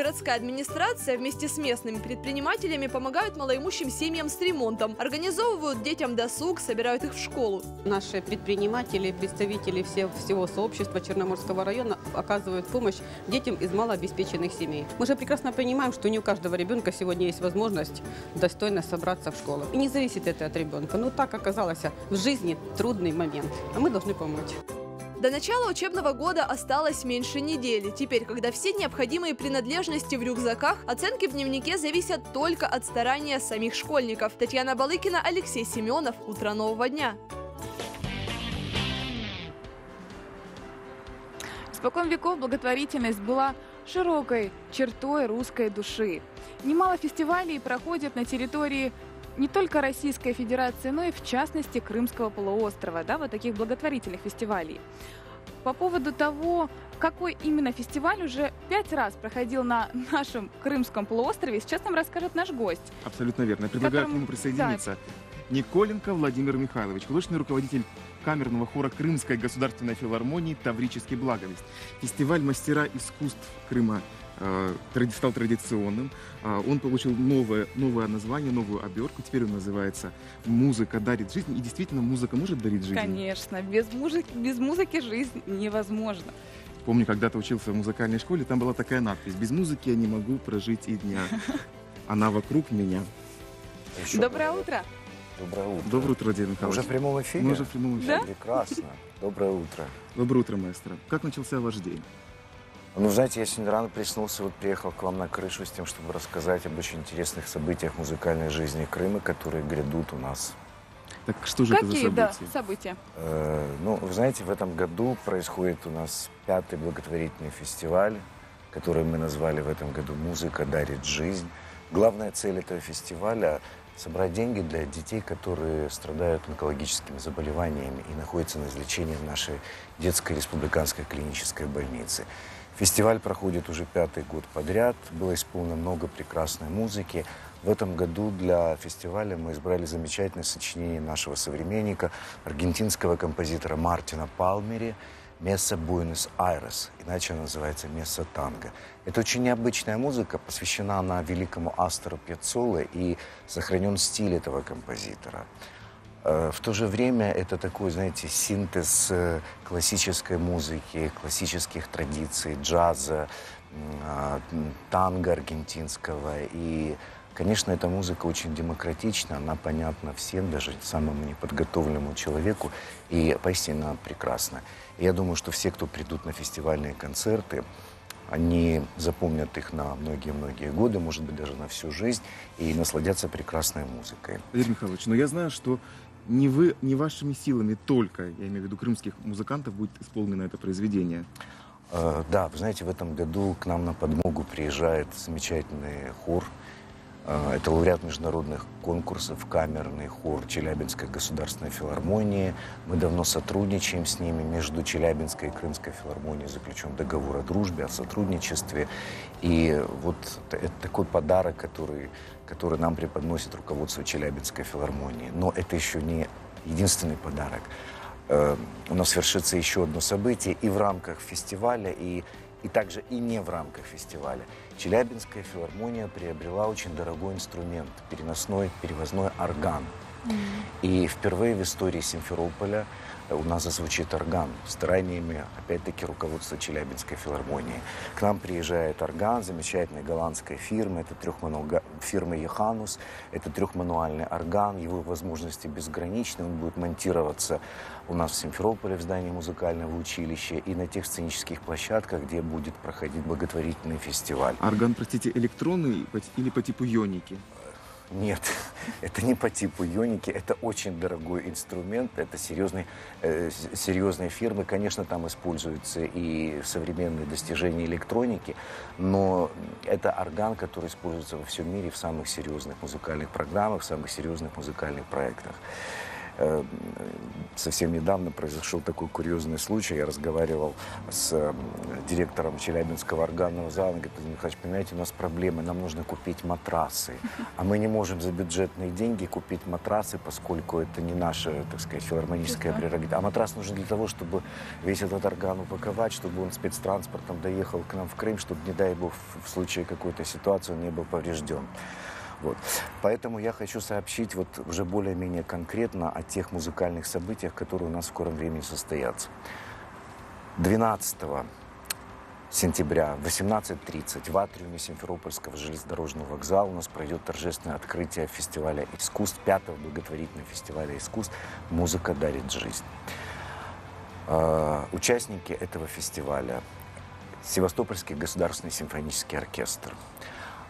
Городская администрация вместе с местными предпринимателями помогают малоимущим семьям с ремонтом, организовывают детям досуг, собирают их в школу. Наши предприниматели, представители всего, всего сообщества Черноморского района оказывают помощь детям из малообеспеченных семей. Мы же прекрасно понимаем, что не у каждого ребенка сегодня есть возможность достойно собраться в школу. И не зависит это от ребенка. Но так оказалось в жизни трудный момент, а мы должны помочь. До начала учебного года осталось меньше недели. Теперь, когда все необходимые принадлежности в рюкзаках, оценки в дневнике зависят только от старания самих школьников. Татьяна Балыкина, Алексей Семенов. Утро нового дня. Испокон веков благотворительность была широкой чертой русской души. Немало фестивалей проходят на территории не только Российской Федерации, но и в частности Крымского полуострова, да, вот таких благотворительных фестивалей. По поводу того, какой именно фестиваль уже пять раз проходил на нашем Крымском полуострове, сейчас нам расскажет наш гость. Абсолютно верно. Я предлагаю которому... к нему присоединиться. Да. Николенко Владимир Михайлович, художественный руководитель камерного хора Крымской государственной филармонии «Таврический благовесть». Фестиваль мастера искусств Крыма стал традиционным. А, он получил новое, новое название, новую обертку. Теперь он называется «Музыка дарит жизнь». И действительно, музыка может дарить жизнь? Конечно. Без музыки, без музыки жизнь невозможно. Помню, когда-то учился в музыкальной школе, там была такая надпись «Без музыки я не могу прожить и дня». Она вокруг меня. Доброе утро. Доброе утро. Доброе утро, Владимир Михайлович. Уже в прямом эфире? Мы уже в прямом эфире. Да? Прекрасно. Доброе утро. Доброе утро, маэстро. Как начался ваш день? Ну, знаете, я сегодня рано проснулся, вот приехал к вам на крышу с тем, чтобы рассказать об очень интересных событиях музыкальной жизни Крыма, которые грядут у нас. Так что же Какие, это за события? Да, события? Э, ну, вы знаете, в этом году происходит у нас пятый благотворительный фестиваль, который мы назвали в этом году «Музыка дарит жизнь». Главная цель этого фестиваля – собрать деньги для детей, которые страдают онкологическими заболеваниями и находятся на излечении в нашей детской республиканской клинической больнице. Фестиваль проходит уже пятый год подряд. Было исполнено много прекрасной музыки. В этом году для фестиваля мы избрали замечательное сочинение нашего современника, аргентинского композитора Мартина Палмери «Месса Буэнос-Айрес», иначе она называется «Месса Танго». Это очень необычная музыка, посвящена она великому Астору Пьяццолле и сохранен стиль этого композитора. Э, в то же время это такой, знаете, синтез э, классической музыки, классических традиций, джаза, а, танго аргентинского. И, конечно, эта музыка очень демократична, она понятна всем, даже самому неподготовленному человеку, и поистине прекрасна. Я думаю, что все, кто придут на фестивальные концерты, они запомнят их на многие-многие годы, может быть, даже на всю жизнь, и насладятся прекрасной музыкой. Владимир Михайлович, но я знаю, что не вы, не вашими силами только, я имею в виду крымских музыкантов, будет исполнено это произведение. Э, да, вы знаете, в этом году к нам на подмогу приезжает замечательный хор Э, это лауреат международных конкурсов, камерный хор Челябинской государственной филармонии. Мы давно сотрудничаем с ними. Между Челябинской и Крымской филармонией заключен договор о дружбе, о сотрудничестве. И вот это такой подарок, который, который нам преподносит руководство Челябинской филармонии. Но это еще не единственный подарок. Э, у нас свершится еще одно событие и в рамках фестиваля, и и также и не в рамках фестиваля. Челябинская филармония приобрела очень дорогой инструмент, переносной перевозной орган. Mm. И впервые в истории Симферополя у нас зазвучит орган стараниями, опять-таки, руководства Челябинской филармонии. К нам приезжает орган замечательной голландской фирмы, это трехмануал... фирмы Еханус, это трехмануальный орган, его возможности безграничны, он будет монтироваться у нас в Симферополе в здании музыкального училища и на тех сценических площадках, где будет проходить благотворительный фестиваль. Орган, простите, электронный или по типу йоники? Нет, это не по типу Йоники, это очень дорогой инструмент, это серьезный, э, серьезные фирмы, конечно, там используются и современные достижения электроники, но это орган, который используется во всем мире в самых серьезных музыкальных программах, в самых серьезных музыкальных проектах. Э, совсем недавно произошел такой курьезный случай. Я разговаривал с э, директором Челябинского органного зала. Он говорит, Михайлович, понимаете, у нас проблемы, нам нужно купить матрасы. А мы не можем за бюджетные деньги купить матрасы, поскольку это не наша, так сказать, филармоническая прерогатива. А матрас нужен для того, чтобы весь этот орган упаковать, чтобы он спецтранспортом доехал к нам в Крым, чтобы, не дай бог, в случае какой-то ситуации он не был поврежден. Вот. Поэтому я хочу сообщить вот уже более-менее конкретно о тех музыкальных событиях, которые у нас в скором времени состоятся. 12 сентября в 18.30 в атриуме Симферопольского железнодорожного вокзала у нас пройдет торжественное открытие фестиваля искусств, пятого благотворительного фестиваля искусств «Музыка дарит жизнь». Э, участники этого фестиваля Севастопольский государственный симфонический оркестр,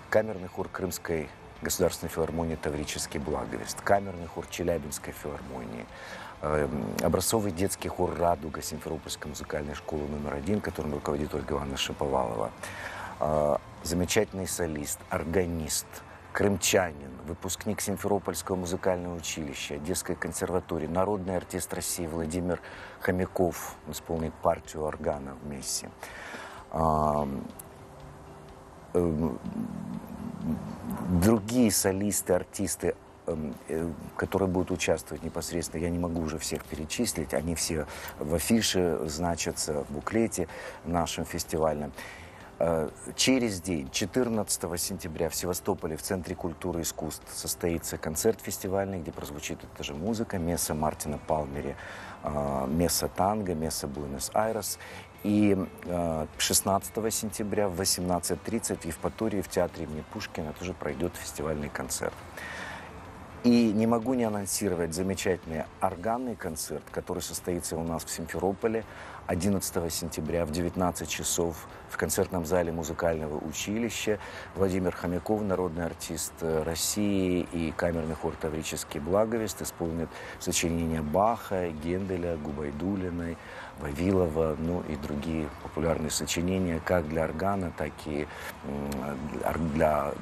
камерный хор Крымской Государственной филармонии «Таврический благовест», камерный хор Челябинской филармонии, эм, образцовый детский хор «Радуга» Симферопольской музыкальной школы номер один, которым руководит Ольга Ивановна Шаповалова, э, замечательный солист, органист, крымчанин, выпускник Симферопольского музыкального училища, Одесской консерватории, народный артист России Владимир Хомяков исполнит партию органа в Мессе. Эм, другие солисты, артисты, эм, э, которые будут участвовать непосредственно, я не могу уже всех перечислить, они все в афише значатся, в буклете нашем фестивальном. Э, через день, 14 сентября в Севастополе в Центре культуры и искусств состоится концерт фестивальный, где прозвучит эта же музыка, месса Мартина Палмери, э, месса танго, месса Буэнос-Айрес. И 16 э, сентября в 18.30 в Евпатории в театре имени Пушкина тоже пройдет фестивальный концерт. И не могу не анонсировать замечательный органный концерт, который состоится у нас в Симферополе 11 сентября в 19 часов в концертном зале музыкального училища. Владимир Хомяков, народный артист России и камерный хор «Таврический благовест» исполнит сочинения Баха, Генделя, Губайдулиной, Вавилова, ну и другие популярные сочинения, как для органа, так и для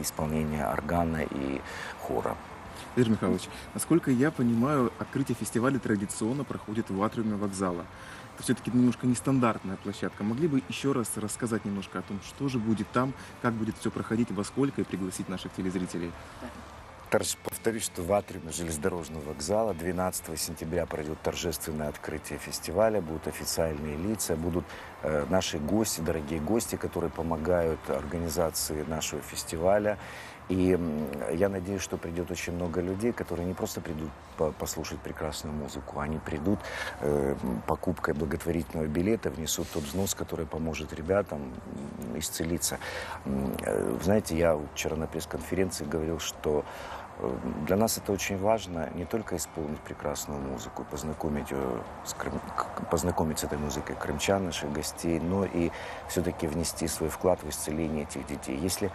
исполнения органа и хора. Игорь Михайлович, насколько я понимаю, открытие фестиваля традиционно проходит в атриуме вокзала. Это все-таки немножко нестандартная площадка. Могли бы еще раз рассказать немножко о том, что же будет там, как будет все проходить, во сколько, и пригласить наших телезрителей? Повторюсь, что в атриуме железнодорожного вокзала 12 сентября пройдет торжественное открытие фестиваля, будут официальные лица, будут э, наши гости, дорогие гости, которые помогают организации нашего фестиваля. И я надеюсь, что придет очень много людей, которые не просто придут послушать прекрасную музыку, они придут э, покупкой благотворительного билета, внесут тот взнос, который поможет ребятам исцелиться. Э, знаете, я вчера на пресс-конференции говорил, что для нас это очень важно не только исполнить прекрасную музыку, познакомить, ее с Крым, познакомить с этой музыкой крымчан, наших гостей, но и все-таки внести свой вклад в исцеление этих детей. Если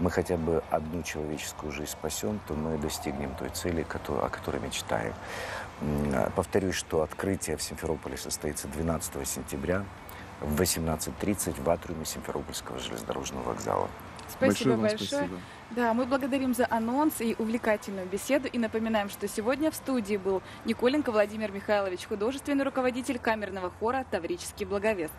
мы хотя бы одну человеческую жизнь спасем, то мы достигнем той цели, о которой мечтаем. А, повторюсь, что открытие в Симферополе состоится 12 сентября в 18.30 в атриуме Симферопольского железнодорожного вокзала. Спасибо большое. большое. Спасибо. Да, мы благодарим за анонс и увлекательную беседу. И напоминаем, что сегодня в студии был Николенко Владимир Михайлович, художественный руководитель камерного хора «Таврический благовест».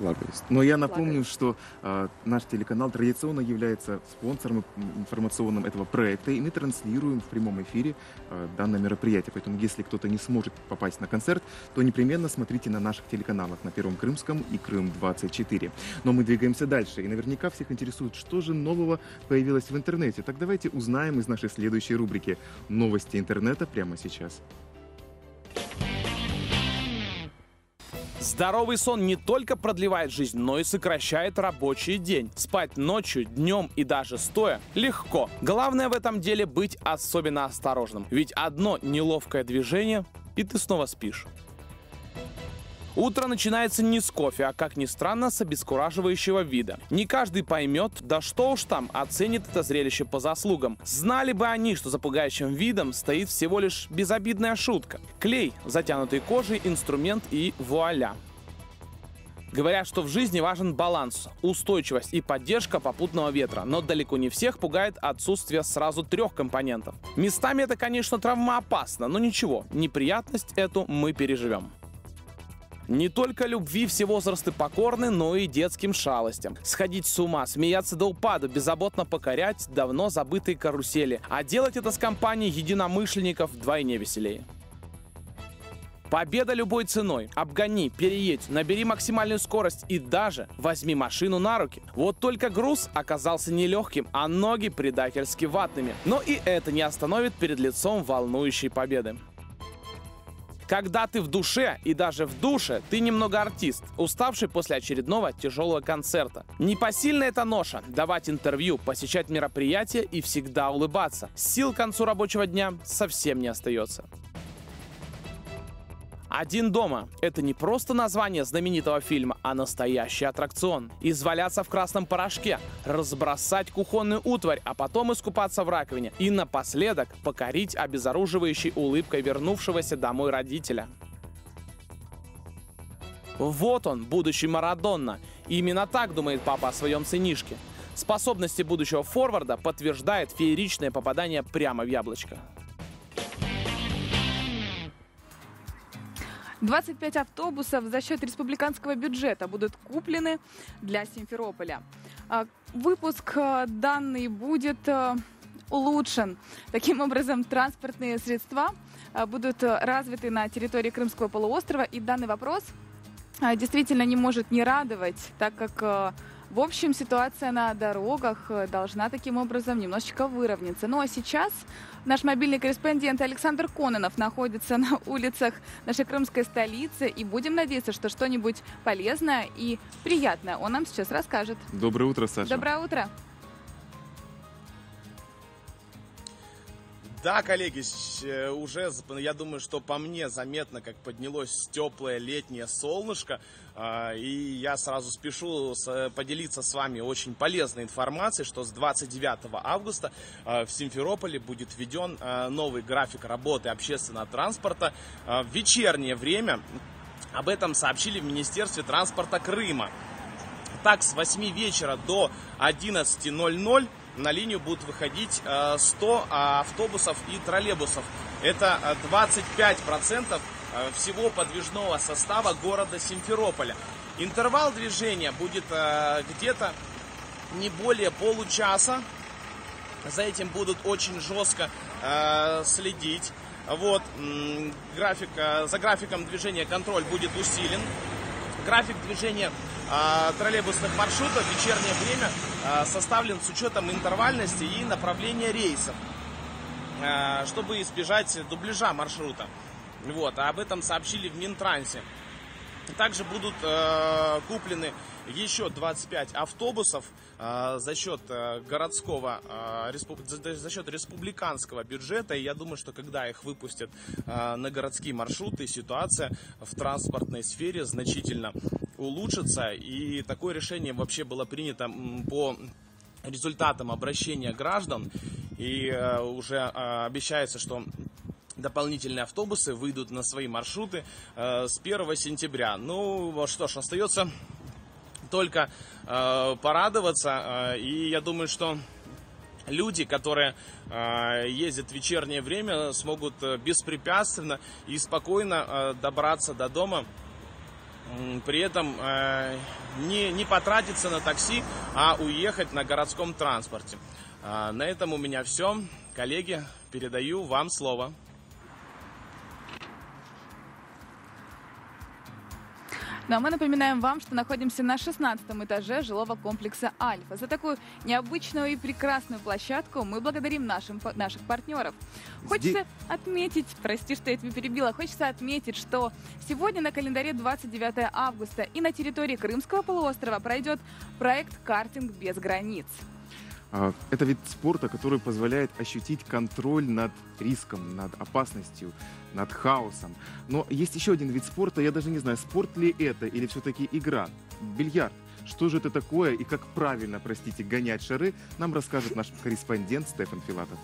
Благовест. Но я напомню, что э, наш телеканал традиционно является спонсором информационным этого проекта, и мы транслируем в прямом эфире э, данное мероприятие. Поэтому, если кто-то не сможет попасть на концерт, то непременно смотрите на наших телеканалах на Первом Крымском и Крым-24. Но мы двигаемся дальше, и наверняка всех интересует, что же нового появилось в интернете. Так давайте узнаем из нашей следующей рубрики «Новости интернета» прямо сейчас. Здоровый сон не только продлевает жизнь, но и сокращает рабочий день. Спать ночью, днем и даже стоя легко. Главное в этом деле быть особенно осторожным. Ведь одно неловкое движение, и ты снова спишь. Утро начинается не с кофе, а, как ни странно, с обескураживающего вида. Не каждый поймет, да что уж там, оценит это зрелище по заслугам. Знали бы они, что за пугающим видом стоит всего лишь безобидная шутка. Клей, затянутый кожей, инструмент и вуаля. Говорят, что в жизни важен баланс, устойчивость и поддержка попутного ветра, но далеко не всех пугает отсутствие сразу трех компонентов. Местами это, конечно, травмоопасно, но ничего, неприятность эту мы переживем. Не только любви все возрасты покорны, но и детским шалостям. Сходить с ума, смеяться до упаду, беззаботно покорять давно забытые карусели. А делать это с компанией единомышленников вдвойне веселее. Победа любой ценой. Обгони, переедь, набери максимальную скорость и даже возьми машину на руки. Вот только груз оказался нелегким, а ноги предательски ватными. Но и это не остановит перед лицом волнующей победы. Когда ты в душе и даже в душе, ты немного артист, уставший после очередного тяжелого концерта. Непосильна эта ноша – давать интервью, посещать мероприятия и всегда улыбаться. Сил к концу рабочего дня совсем не остается. «Один дома» — это не просто название знаменитого фильма, а настоящий аттракцион. Изваляться в красном порошке, разбросать кухонную утварь, а потом искупаться в раковине и напоследок покорить обезоруживающей улыбкой вернувшегося домой родителя. Вот он, будущий Марадонна. Именно так думает папа о своем сынишке. Способности будущего форварда подтверждает фееричное попадание прямо в яблочко. 25 автобусов за счет республиканского бюджета будут куплены для Симферополя. А, выпуск а, данный будет а, улучшен. Таким образом, транспортные средства будут развиты на территории Крымского полуострова. И данный вопрос действительно не может не радовать, так как в общем, ситуация на дорогах э, должна таким образом немножечко выровняться. Ну а сейчас наш мобильный корреспондент Александр Кононов находится на улицах нашей крымской столицы. И будем надеяться, что что-нибудь полезное и приятное он нам сейчас расскажет. Доброе утро, Саша. Доброе утро. Да, коллеги, э, уже, я думаю, что по мне заметно, как поднялось теплое летнее солнышко. А, и я сразу спешу поделиться с вами очень полезной информацией, что с 29 августа а, в Симферополе будет введен а, новый график работы общественного транспорта в вечернее время Об этом сообщили в Министерстве транспорта Крыма. Так, с 8 вечера до 11.00 на линию будут выходить 100 автобусов и троллейбусов. Это 25% всего подвижного состава города Симферополя. Интервал движения будет где-то не более получаса. За этим будут очень жестко следить. Вот, график, за графиком движения контроль будет усилен. График движения э, троллейбусных маршрутов в вечернее время э, составлен с учетом интервальности и направления рейсов, э, чтобы избежать дубляжа маршрута. Вот, а об этом сообщили в Минтрансе. Также будут э, куплены еще 25 автобусов э, за счет э, городского, э, респуб... за, счет республиканского бюджета. И я думаю, что когда их выпустят э, на городские маршруты, ситуация в транспортной сфере значительно улучшится. И такое решение вообще было принято по результатам обращения граждан. И э, уже э, обещается, что дополнительные автобусы выйдут на свои маршруты э, с 1 сентября. Ну, что ж, остается только э, порадоваться. Э, и я думаю, что люди, которые э, ездят в вечернее время, смогут э, беспрепятственно и спокойно э, добраться до дома. При этом э, не, не потратиться на такси, а уехать на городском транспорте. Э, на этом у меня все. Коллеги, передаю вам слово. Ну а мы напоминаем вам, что находимся на 16 этаже жилого комплекса «Альфа». За такую необычную и прекрасную площадку мы благодарим нашим, наших партнеров. Хочется отметить, прости, что я тебя перебила, хочется отметить, что сегодня на календаре 29 августа и на территории Крымского полуострова пройдет проект «Картинг без границ». А, это вид спорта, который позволяет ощутить контроль над риском, над опасностью, над хаосом. Но есть еще один вид спорта, я даже не знаю, спорт ли это или все-таки игра. Бильярд. Что же это такое и как правильно, простите, гонять шары, нам расскажет наш корреспондент Стефан Филатов.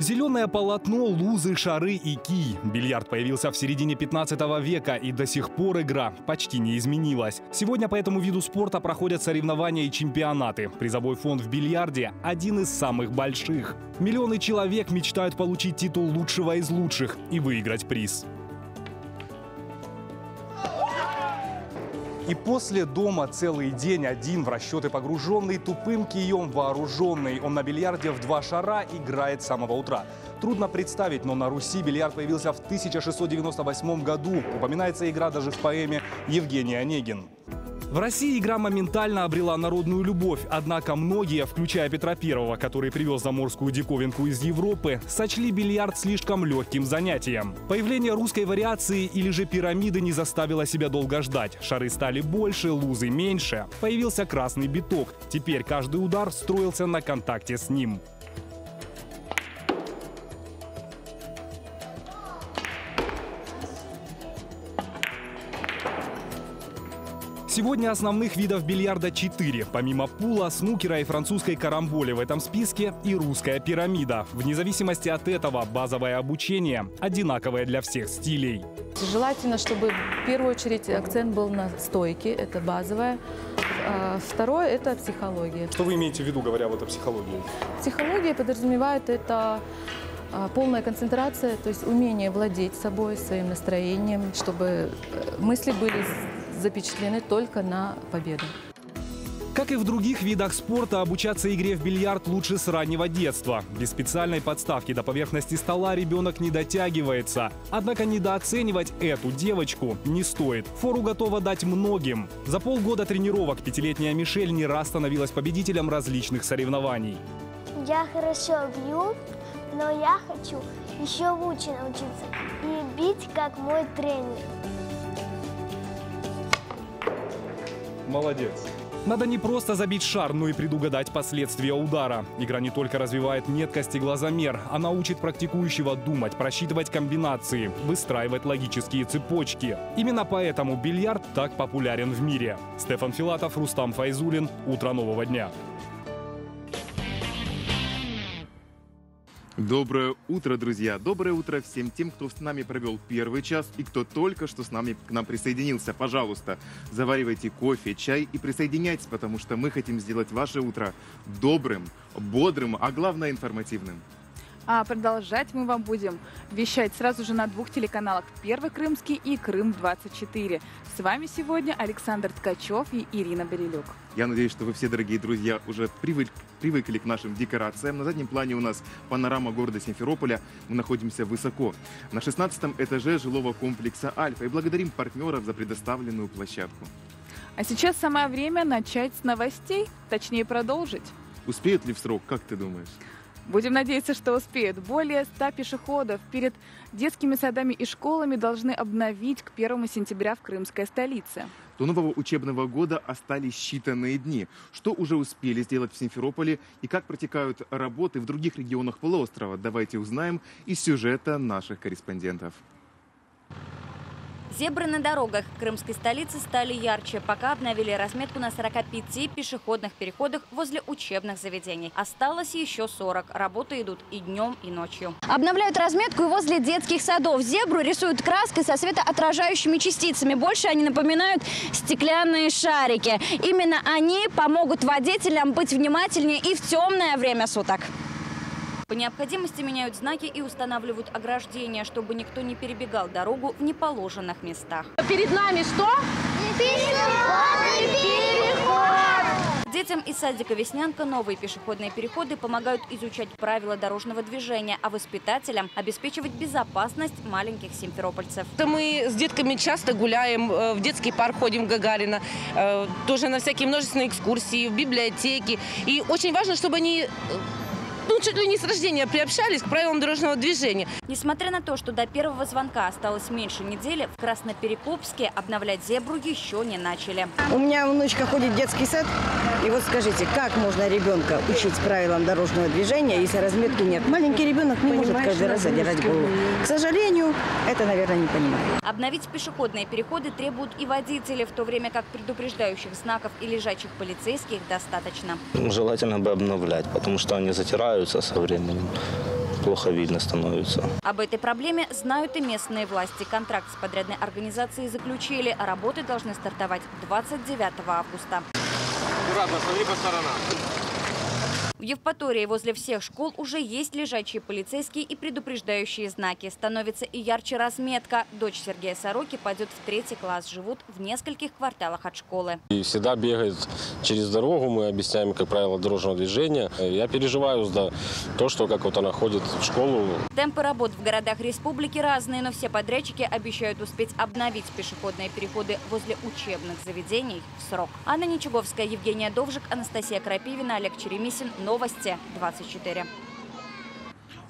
Зеленое полотно, лузы, шары и кий. Бильярд появился в середине 15 века и до сих пор игра почти не изменилась. Сегодня по этому виду спорта проходят соревнования и чемпионаты. Призовой фонд в бильярде один из самых больших. Миллионы человек мечтают получить титул лучшего из лучших и выиграть приз. И после дома целый день один в расчеты погруженный, тупым кием вооруженный. Он на бильярде в два шара играет с самого утра. Трудно представить, но на Руси бильярд появился в 1698 году. Упоминается игра даже в поэме Евгений Онегин. В России игра моментально обрела народную любовь, однако многие, включая Петра Первого, который привез заморскую диковинку из Европы, сочли бильярд слишком легким занятием. Появление русской вариации или же пирамиды не заставило себя долго ждать. Шары стали больше, лузы меньше. Появился красный биток. Теперь каждый удар строился на контакте с ним. Сегодня основных видов бильярда 4. Помимо пула, снукера и французской карамболи в этом списке и русская пирамида. Вне зависимости от этого базовое обучение одинаковое для всех стилей. Желательно, чтобы в первую очередь акцент был на стойке, это базовое. А второе – это психология. Что вы имеете в виду, говоря вот о психологии? Психология подразумевает это а, полная концентрация, то есть умение владеть собой, своим настроением, чтобы э, мысли были запечатлены только на победу. Как и в других видах спорта, обучаться игре в бильярд лучше с раннего детства. Без специальной подставки до поверхности стола ребенок не дотягивается. Однако недооценивать эту девочку не стоит. Фору готова дать многим. За полгода тренировок пятилетняя Мишель не раз становилась победителем различных соревнований. Я хорошо бью, но я хочу еще лучше научиться и бить, как мой тренер. Молодец. Надо не просто забить шар, но и предугадать последствия удара. Игра не только развивает меткость и глазомер, она учит практикующего думать, просчитывать комбинации, выстраивать логические цепочки. Именно поэтому бильярд так популярен в мире. Стефан Филатов, Рустам Файзулин. Утро нового дня. Доброе утро, друзья! Доброе утро всем тем, кто с нами провел первый час и кто только что с нами к нам присоединился. Пожалуйста, заваривайте кофе, чай и присоединяйтесь, потому что мы хотим сделать ваше утро добрым, бодрым, а главное информативным. А продолжать мы вам будем вещать сразу же на двух телеканалах «Первый Крымский» и «Крым-24». С вами сегодня Александр Ткачев и Ирина Берилюк. Я надеюсь, что вы все, дорогие друзья, уже привык, привыкли к нашим декорациям. На заднем плане у нас панорама города Симферополя. Мы находимся высоко, на 16 этаже жилого комплекса «Альфа» и благодарим партнеров за предоставленную площадку. А сейчас самое время начать с новостей, точнее продолжить. Успеют ли в срок, как ты думаешь? Будем надеяться, что успеют. Более 100 пешеходов перед детскими садами и школами должны обновить к 1 сентября в крымской столице. До нового учебного года остались считанные дни. Что уже успели сделать в Симферополе и как протекают работы в других регионах полуострова, давайте узнаем из сюжета наших корреспондентов. Зебры на дорогах крымской столицы стали ярче, пока обновили разметку на 45 пешеходных переходах возле учебных заведений. Осталось еще 40. Работы идут и днем, и ночью. Обновляют разметку и возле детских садов. Зебру рисуют краской со светоотражающими частицами. Больше они напоминают стеклянные шарики. Именно они помогут водителям быть внимательнее и в темное время суток. По необходимости меняют знаки и устанавливают ограждения, чтобы никто не перебегал дорогу в неположенных местах. Перед нами что? Пешеходный переход! Детям из садика «Веснянка» новые пешеходные переходы помогают изучать правила дорожного движения, а воспитателям обеспечивать безопасность маленьких симферопольцев. Мы с детками часто гуляем, э, в детский парк ходим в Гагарина, э, тоже на всякие множественные экскурсии, в библиотеки. И очень важно, чтобы они э, ну, чуть ли не с рождения приобщались к правилам дорожного движения. Несмотря на то, что до первого звонка осталось меньше недели, в Красноперекопске обновлять зебру еще не начали. У меня внучка ходит в детский сад. И вот скажите, как можно ребенка учить правилам дорожного движения, если разметки нет? Маленький ребенок не может каждый раз задирать голову. К сожалению, это, наверное, не понимаю. Обновить пешеходные переходы требуют и водители, в то время как предупреждающих знаков и лежачих полицейских достаточно. Желательно бы обновлять, потому что они затираются со временем плохо видно становится. Об этой проблеме знают и местные власти. Контракт с подрядной организацией заключили, а работы должны стартовать 29 августа. Аккуратно, смотри по сторонам. В Евпатории возле всех школ уже есть лежачие полицейские и предупреждающие знаки. Становится и ярче разметка. Дочь Сергея Сороки пойдет в третий класс. Живут в нескольких кварталах от школы. И всегда бегают через дорогу, мы объясняем, как правило дорожного движения. Я переживаю за то, что как вот она ходит в школу. Темпы работ в городах республики разные, но все подрядчики обещают успеть обновить пешеходные переходы возле учебных заведений в срок. Анна Ничуговская, Евгения Довжик, Анастасия Крапивина, Олег Черемисин. Новости 24.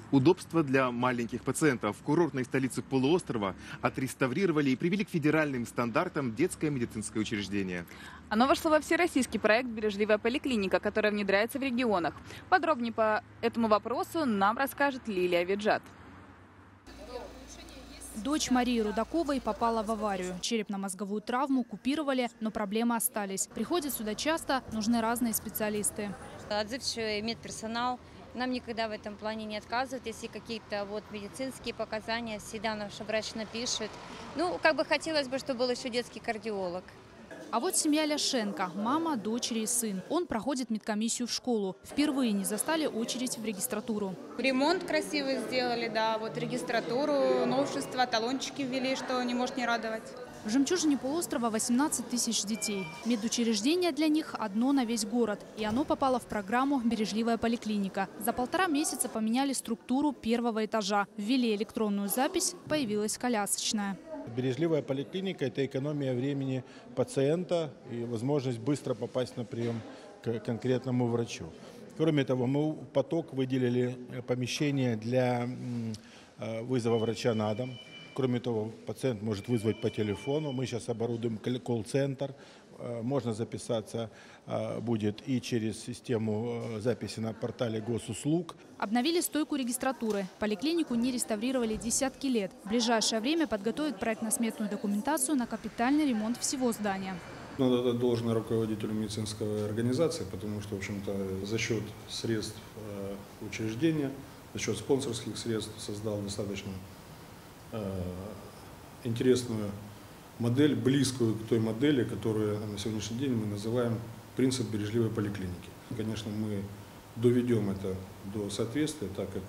Удобства для маленьких пациентов в курортной столице полуострова отреставрировали и привели к федеральным стандартам детское медицинское учреждение. Оно вошло во всероссийский проект «Бережливая поликлиника», которая внедряется в регионах. Подробнее по этому вопросу нам расскажет Лилия Виджат. Дочь Марии Рудаковой попала в аварию. Черепно-мозговую травму купировали, но проблемы остались. Приходят сюда часто, нужны разные специалисты. Отзывчивый медперсонал нам никогда в этом плане не отказывает. Если какие-то вот медицинские показания, всегда наш врач напишет. Ну, как бы хотелось бы, чтобы был еще детский кардиолог. А вот семья Ляшенко – мама, дочери и сын. Он проходит медкомиссию в школу. Впервые не застали очередь в регистратуру. Ремонт красивый сделали, да, вот регистратуру, новшества, талончики ввели, что не может не радовать. В жемчужине полуострова 18 тысяч детей. Медучреждение для них одно на весь город. И оно попало в программу «Бережливая поликлиника». За полтора месяца поменяли структуру первого этажа. Ввели электронную запись, появилась колясочная. Бережливая поликлиника – это экономия времени пациента и возможность быстро попасть на прием к конкретному врачу. Кроме того, мы в поток выделили помещение для э, вызова врача на дом. Кроме того, пациент может вызвать по телефону. Мы сейчас оборудуем колл-центр. Э, можно записаться э, будет и через систему записи на портале госуслуг. Обновили стойку регистратуры. Поликлинику не реставрировали десятки лет. В ближайшее время подготовят проектно-сметную документацию на капитальный ремонт всего здания. Надо отдать должное руководителю медицинской организации, потому что, в общем-то, за счет средств учреждения за счет спонсорских средств создал достаточно э, интересную модель, близкую к той модели, которую на сегодняшний день мы называем принцип бережливой поликлиники. Конечно, мы доведем это до соответствия, так как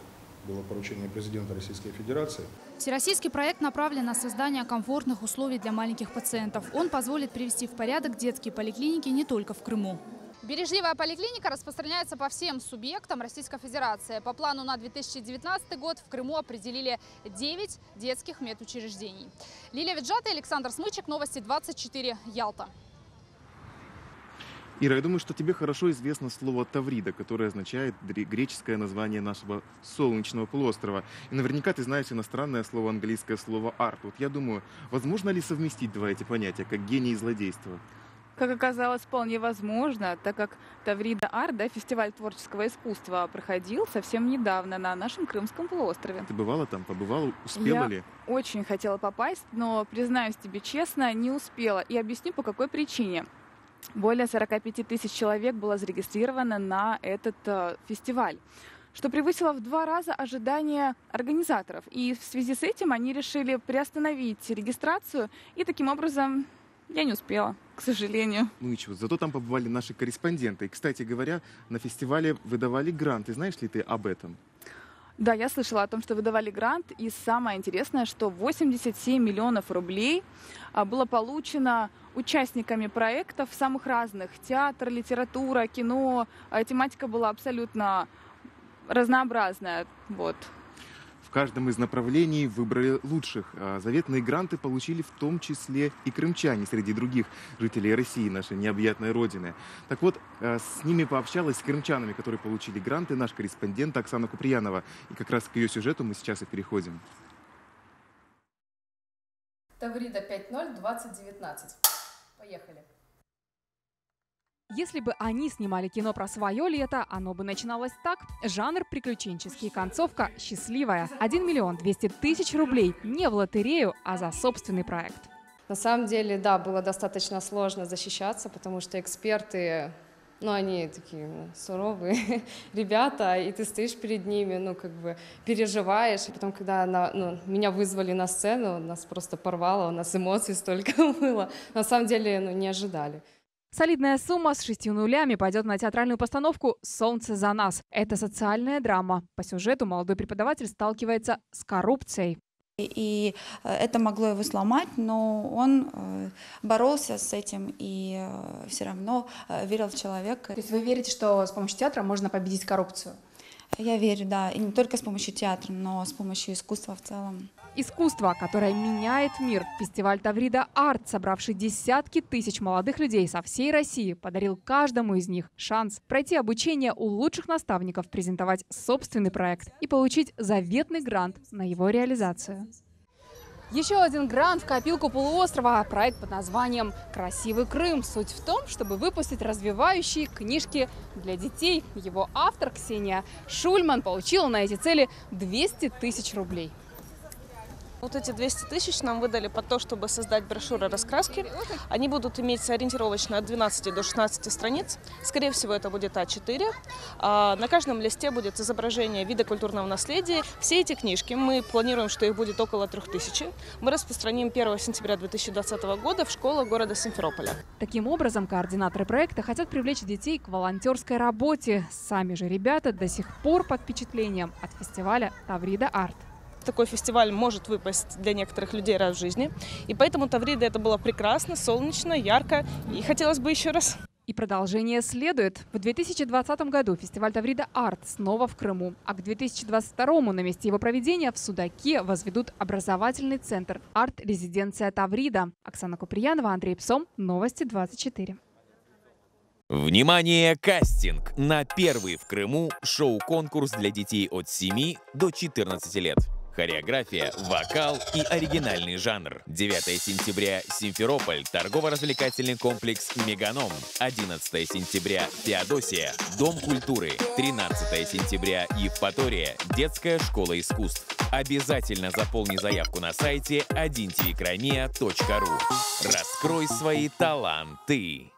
было поручение президента Российской Федерации. Всероссийский проект направлен на создание комфортных условий для маленьких пациентов. Он позволит привести в порядок детские поликлиники не только в Крыму. Бережливая поликлиника распространяется по всем субъектам Российской Федерации. По плану на 2019 год в Крыму определили 9 детских медучреждений. Лилия Виджата, Александр Смычек, Новости 24, Ялта. Ира, я думаю, что тебе хорошо известно слово «таврида», которое означает греческое название нашего солнечного полуострова. И наверняка ты знаешь иностранное слово, английское слово «арт». Вот я думаю, возможно ли совместить два эти понятия, как гений и злодейство? Как оказалось, вполне возможно, так как Таврида Арт, да, фестиваль творческого искусства, проходил совсем недавно на нашем Крымском полуострове. Ты бывала там, побывала, успела Я ли? очень хотела попасть, но, признаюсь тебе честно, не успела. И объясню, по какой причине. Более 45 тысяч человек было зарегистрировано на этот э, фестиваль что превысило в два раза ожидания организаторов. И в связи с этим они решили приостановить регистрацию, и таким образом я не успела, к сожалению. Ну ничего, зато там побывали наши корреспонденты. И, кстати говоря, на фестивале выдавали гранты. Знаешь ли ты об этом? Да, я слышала о том, что выдавали грант, и самое интересное, что 87 миллионов рублей а, было получено участниками проектов самых разных. Театр, литература, кино. А, тематика была абсолютно разнообразная. Вот. В каждом из направлений выбрали лучших. А, заветные гранты получили в том числе и крымчане среди других жителей России, нашей необъятной родины. Так вот, а, с ними пообщалась с крымчанами, которые получили гранты, наш корреспондент Оксана Куприянова. И как раз к ее сюжету мы сейчас и переходим. Таврида 5.0 2019. Поехали. Если бы они снимали кино про свое лето, оно бы начиналось так. Жанр приключенческий, концовка счастливая. 1 миллион 200 тысяч рублей не в лотерею, а за собственный проект. На самом деле, да, было достаточно сложно защищаться, потому что эксперты, ну, они такие ну, суровые ребята, и ты стоишь перед ними, ну, как бы переживаешь. И потом, когда на, ну, меня вызвали на сцену, нас просто порвало, у нас эмоций столько было. На самом деле, ну, не ожидали. Солидная сумма с шестью нулями пойдет на театральную постановку «Солнце за нас». Это социальная драма. По сюжету молодой преподаватель сталкивается с коррупцией. И э, это могло его сломать, но он э, боролся с этим и э, все равно верил в человека. То есть вы верите, что с помощью театра можно победить коррупцию? Я верю, да. И не только с помощью театра, но с помощью искусства в целом. Искусство, которое меняет мир. Фестиваль Таврида Арт, собравший десятки тысяч молодых людей со всей России, подарил каждому из них шанс пройти обучение у лучших наставников, презентовать собственный проект и получить заветный грант на его реализацию. Еще один грант в копилку полуострова. Проект под названием «Красивый Крым». Суть в том, чтобы выпустить развивающие книжки для детей. Его автор Ксения Шульман получила на эти цели 200 тысяч рублей. Вот эти 200 тысяч нам выдали под то, чтобы создать брошюры раскраски. Они будут иметь ориентировочно от 12 до 16 страниц. Скорее всего, это будет А4. А на каждом листе будет изображение вида культурного наследия. Все эти книжки, мы планируем, что их будет около 3000. Мы распространим 1 сентября 2020 года в школах города Симферополя. Таким образом, координаторы проекта хотят привлечь детей к волонтерской работе. Сами же ребята до сих пор под впечатлением от фестиваля «Таврида Арт». Такой фестиваль может выпасть для некоторых людей раз в жизни. И поэтому Таврида это было прекрасно, солнечно, ярко. И хотелось бы еще раз. И продолжение следует. В 2020 году фестиваль Таврида Арт снова в Крыму, а к 2022 на месте его проведения в Судаке возведут образовательный центр «Арт-резиденция Таврида». Оксана Куприянова, Андрей Псом, Новости 24. Внимание, кастинг на первый в Крыму шоу-конкурс для детей от 7 до 14 лет. Хореография, вокал и оригинальный жанр. 9 сентября Симферополь, торгово-развлекательный комплекс «Меганом». 11 сентября Феодосия, Дом культуры. 13 сентября Евпатория, детская школа искусств. Обязательно заполни заявку на сайте 1tvcrimea.ru. Раскрой свои таланты.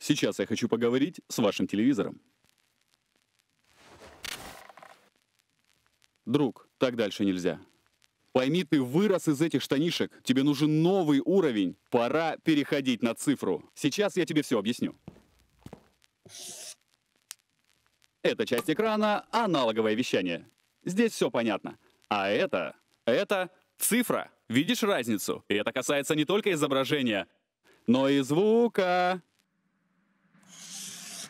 Сейчас я хочу поговорить с вашим телевизором. Друг, так дальше нельзя. Пойми, ты вырос из этих штанишек. Тебе нужен новый уровень. Пора переходить на цифру. Сейчас я тебе все объясню. Эта часть экрана — аналоговое вещание. Здесь все понятно. А это... это цифра. Видишь разницу? И это касается не только изображения, но и звука.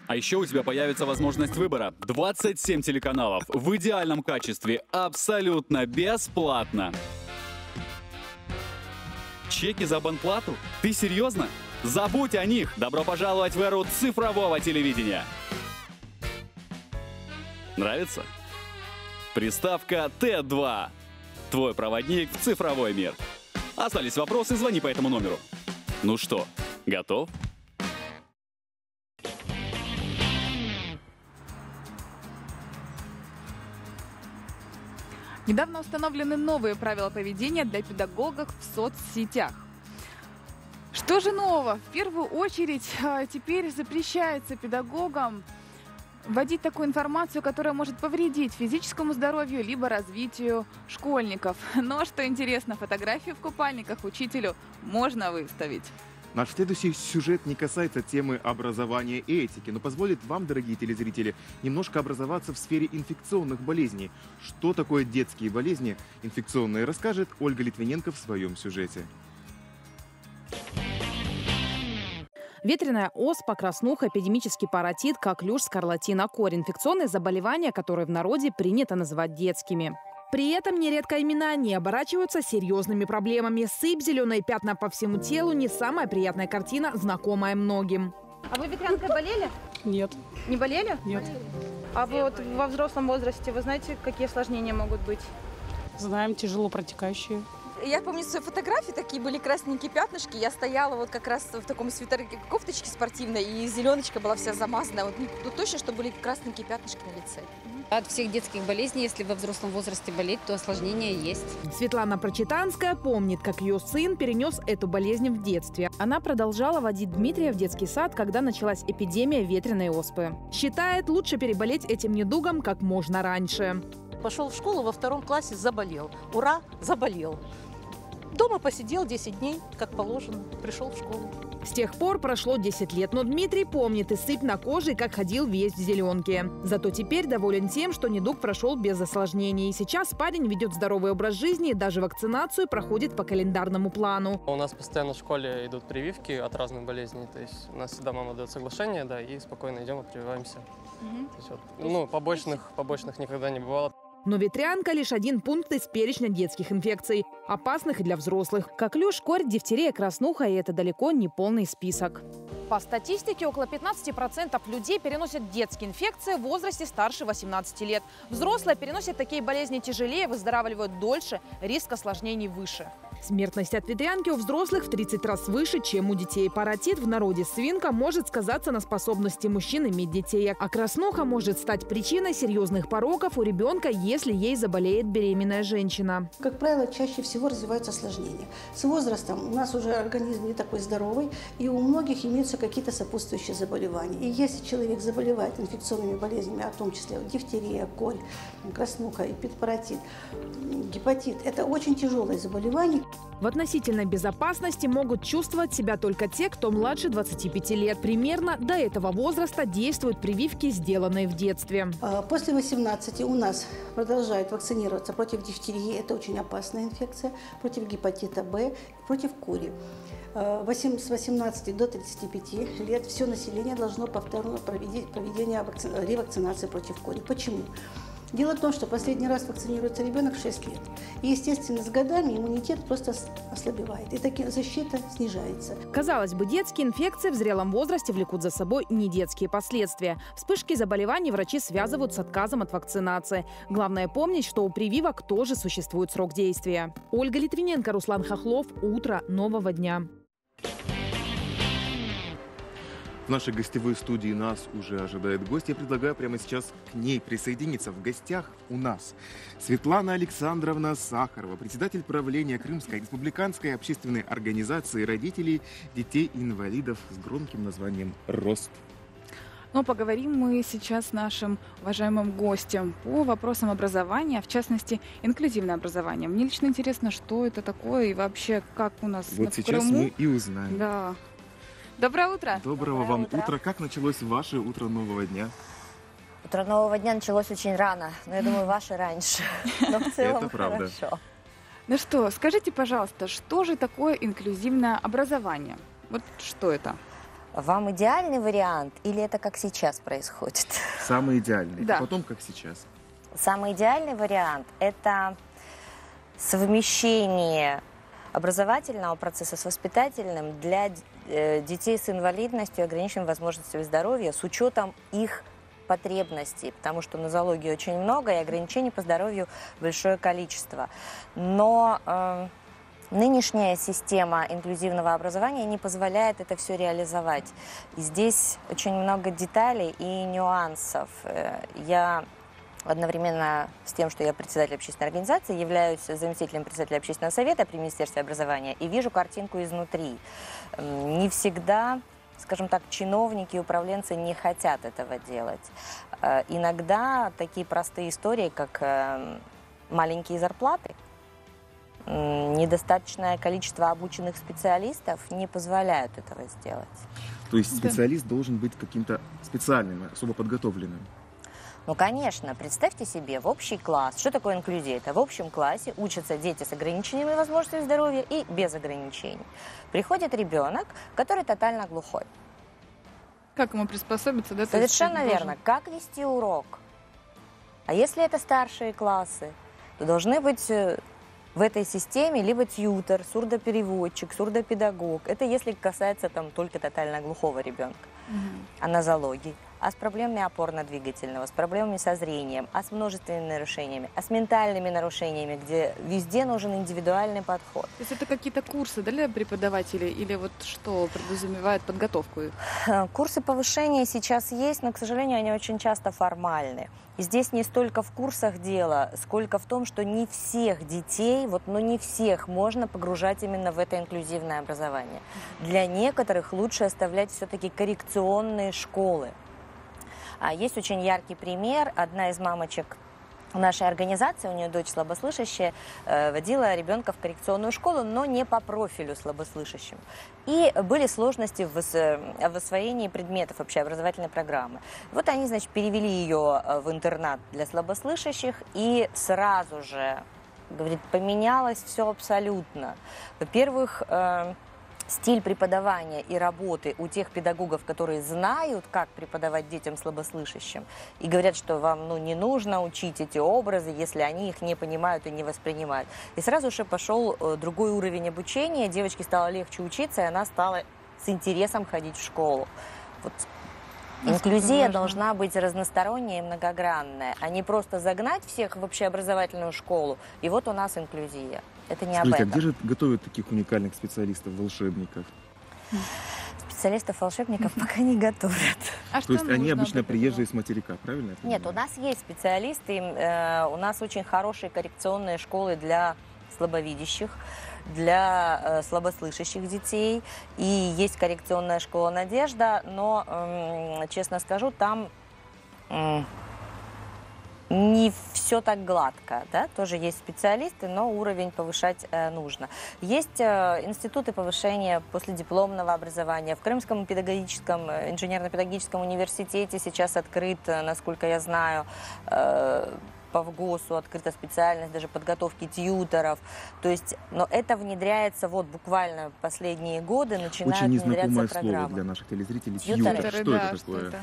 А еще у тебя появится возможность выбора. 27 телеканалов в идеальном качестве, абсолютно бесплатно. Чеки за абонплату? Ты серьезно? Забудь о них! Добро пожаловать в эру цифрового телевидения! Нравится? Приставка Т2. Твой проводник в цифровой мир. Остались вопросы, звони по этому номеру. Ну что, готов? Недавно установлены новые правила поведения для педагогов в соцсетях. Что же нового? В первую очередь а, теперь запрещается педагогам вводить такую информацию, которая может повредить физическому здоровью либо развитию школьников. Но что интересно, фотографии в купальниках учителю можно выставить. Наш следующий сюжет не касается темы образования и этики, но позволит вам, дорогие телезрители, немножко образоваться в сфере инфекционных болезней. Что такое детские болезни инфекционные, расскажет Ольга Литвиненко в своем сюжете. Ветряная оспа, краснуха, эпидемический паротит, коклюш, скарлатина, корь – инфекционные заболевания, которые в народе принято называть детскими. При этом нередко имена не оборачиваются серьезными проблемами. Сыпь, зеленые пятна по всему телу – не самая приятная картина, знакомая многим. А вы ветрянкой болели? Нет. Не болели? Нет. А вы вот во взрослом возрасте, вы знаете, какие осложнения могут быть? Знаем, тяжело протекающие. Я помню свои фотографии, такие были красненькие пятнышки. Я стояла вот как раз в таком свитерке, кофточке спортивной, и зеленочка была вся замазанная. Вот ну, точно, что были красненькие пятнышки на лице. От всех детских болезней, если во взрослом возрасте болеть, то осложнения есть. Светлана Прочитанская помнит, как ее сын перенес эту болезнь в детстве. Она продолжала водить Дмитрия в детский сад, когда началась эпидемия ветреной оспы. Считает, лучше переболеть этим недугом как можно раньше. Пошел в школу, во втором классе заболел. Ура, заболел. Дома посидел 10 дней, как положено, пришел в школу. С тех пор прошло 10 лет, но Дмитрий помнит и сыпь на коже, и как ходил весь в зеленке. Зато теперь доволен тем, что недуг прошел без осложнений. Сейчас парень ведет здоровый образ жизни и даже вакцинацию проходит по календарному плану. У нас постоянно в школе идут прививки от разных болезней. То есть у нас всегда мама дает соглашение, да, и спокойно идем и прививаемся. Угу. То есть, вот, ну, побочных, побочных никогда не бывало. Но ветрянка – лишь один пункт из перечня детских инфекций, опасных и для взрослых. Коклюш, корь, дифтерия, краснуха – и это далеко не полный список. По статистике, около 15% людей переносят детские инфекции в возрасте старше 18 лет. Взрослые переносят такие болезни тяжелее, выздоравливают дольше, риск осложнений выше. Смертность от ветрянки у взрослых в 30 раз выше, чем у детей. Паротит в народе свинка может сказаться на способности мужчин иметь детей. А краснуха может стать причиной серьезных пороков у ребенка, если ей заболеет беременная женщина. Как правило, чаще всего развиваются осложнения. С возрастом у нас уже организм не такой здоровый, и у многих имеются какие-то сопутствующие заболевания. И если человек заболевает инфекционными болезнями, а том числе дифтерия, корь, краснуха, эпидпаратит, гепатит, это очень тяжелые заболевания. В относительной безопасности могут чувствовать себя только те, кто младше 25 лет. Примерно до этого возраста действуют прививки, сделанные в детстве. А, после 18 у нас продолжают вакцинироваться против дифтерии, это очень опасная инфекция, против гепатита Б, против кури. А, с 18 до 35 лет все население должно повторно проведение ревакцинации против кори. Почему? Дело в том, что последний раз вакцинируется ребенок в 6 лет. И, естественно, с годами иммунитет просто ослабевает. И таки защита снижается. Казалось бы, детские инфекции в зрелом возрасте влекут за собой не детские последствия. Вспышки заболеваний врачи связывают с отказом от вакцинации. Главное помнить, что у прививок тоже существует срок действия. Ольга Литвиненко, Руслан Хохлов. Утро нового дня. В нашей гостевой студии нас уже ожидает гость. Я предлагаю прямо сейчас к ней присоединиться. В гостях у нас Светлана Александровна Сахарова, председатель правления Крымской республиканской общественной организации родителей детей-инвалидов с громким названием «Рост». Но поговорим мы сейчас с нашим уважаемым гостем по вопросам образования, в частности, инклюзивное образование. Мне лично интересно, что это такое и вообще как у нас Вот в сейчас Крыму. мы и узнаем. Да. Доброе утро. Доброго вам утра. Как началось ваше утро нового дня? Утро нового дня началось очень рано, но я думаю, ваше раньше. Но в целом Это правда. хорошо. Ну что, скажите, пожалуйста, что же такое инклюзивное образование? Вот что это? Вам идеальный вариант или это как сейчас происходит? Самый идеальный. Да. А потом, как сейчас. Самый идеальный вариант – это совмещение образовательного процесса с воспитательным для детей с инвалидностью ограниченными возможностями здоровья с учетом их потребностей, потому что нозологии очень много и ограничений по здоровью большое количество. Но э, нынешняя система инклюзивного образования не позволяет это все реализовать. И здесь очень много деталей и нюансов. Э, Я одновременно с тем, что я председатель общественной организации, являюсь заместителем председателя общественного совета при Министерстве образования и вижу картинку изнутри. Не всегда, скажем так, чиновники и управленцы не хотят этого делать. Э, Иногда такие простые истории, как э, маленькие зарплаты, недостаточное количество обученных специалистов не позволяют этого сделать. То есть Да. специалист должен быть каким-то специальным, особо подготовленным. Ну, конечно, представьте себе, в общий класс, что такое инклюзия? Это в общем классе учатся дети с ограниченными возможностями здоровья и без ограничений. Приходит ребенок, который тотально глухой. Как ему приспособиться, да? Совершенно должен- верно. Как вести урок? А если это старшие классы, то должны быть э, в этой системе либо тьютер, сурдопереводчик, сурдопедагог. Это если касается там только тотально глухого ребенка. А нозологии? А с проблемами опорно-двигательного, с проблемами со зрением, а с множественными нарушениями, а с ментальными нарушениями, где везде нужен индивидуальный подход. То есть это какие-то курсы да, для преподавателей или вот что подразумевает подготовку их? Э, Курсы повышения сейчас есть, но, к сожалению, они очень часто формальны. И здесь не столько в курсах дело, сколько в том, что не всех детей, вот, ну не всех можно погружать именно в это инклюзивное образование. Для некоторых лучше оставлять все-таки коррекционные школы. А есть очень яркий пример. Одна из мамочек нашей организации, у нее дочь слабослышащая, э, водила ребенка в коррекционную школу, но не по профилю слабослышащим. И были сложности в, ос- в освоении предметов общеобразовательной программы. Вот они, значит, перевели ее э, в интернат для слабослышащих, и сразу же, говорит, поменялось все абсолютно. Во-первых, э, стиль преподавания и работы у тех педагогов, которые знают, как преподавать детям слабослышащим, и говорят, что вам ну, не нужно учить эти образы, если они их не понимают и не воспринимают. И сразу же пошел э, другой уровень обучения, девочке стало легче учиться, и она стала с интересом ходить в школу. Вот Насколько Инклюзия важно. должна быть разносторонняя и многогранная, а не просто загнать всех в общеобразовательную школу, и вот у нас инклюзия. Это не об Скажите, а этом. где же готовят таких уникальных специалистов, волшебников? Специалистов-волшебников пока не готовят. А То есть они обычно приезжие с материка, правильно? Нет, у нас есть специалисты, э, у нас очень хорошие коррекционные школы для слабовидящих, для э, слабослышащих детей. И есть коррекционная школа «Надежда», но, эм, честно скажу, там м, не все так гладко, да, тоже есть специалисты, но уровень повышать э, нужно. Есть э, институты повышения последипломного образования. В Крымском педагогическом, э, инженерно-педагогическом университете сейчас открыт, э, насколько я знаю, э, по ВГОСу открыта специальность даже подготовки тьюторов. То есть, но это внедряется вот буквально последние годы, начинают Очень незнакомое внедряться слово программы. для наших телезрителей. Тьюторы. Тьютер. Что Тьюторы, это да, такое?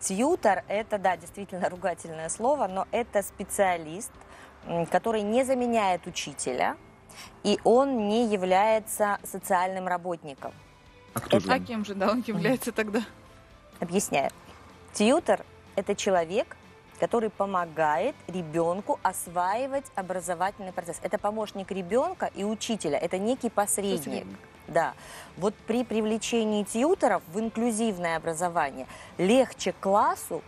Тьютор – это, да, действительно ругательное слово, но это специалист, который не заменяет учителя, и он не является социальным работником. А кто же А он? кем же, да, он является тогда? Объясняю. Тьютор – это человек, который помогает ребенку осваивать образовательный процесс. Это помощник ребенка и учителя, это некий посредник. Да. Вот при привлечении тьюторов в инклюзивное образование легче классу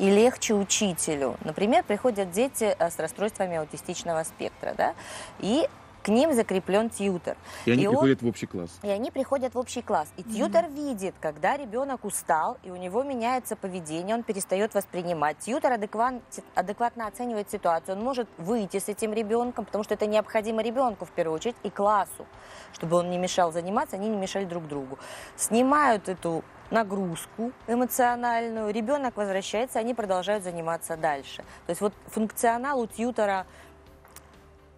и легче учителю. Например, приходят дети э, с расстройствами аутистичного спектра, да, и к ним закреплен тьютер. И они он- приходят в общий класс. и они приходят в общий класс. И тьютер видит, когда ребенок устал, и у него меняется поведение, он перестает воспринимать. Тьютер адекват- адекватно оценивает ситуацию. Он может выйти с этим ребенком, потому что это необходимо ребенку в первую очередь и классу, чтобы он не мешал заниматься, они не мешали друг другу. Снимают эту нагрузку эмоциональную, ребенок возвращается, они продолжают заниматься дальше. То есть вот функционал у тьютера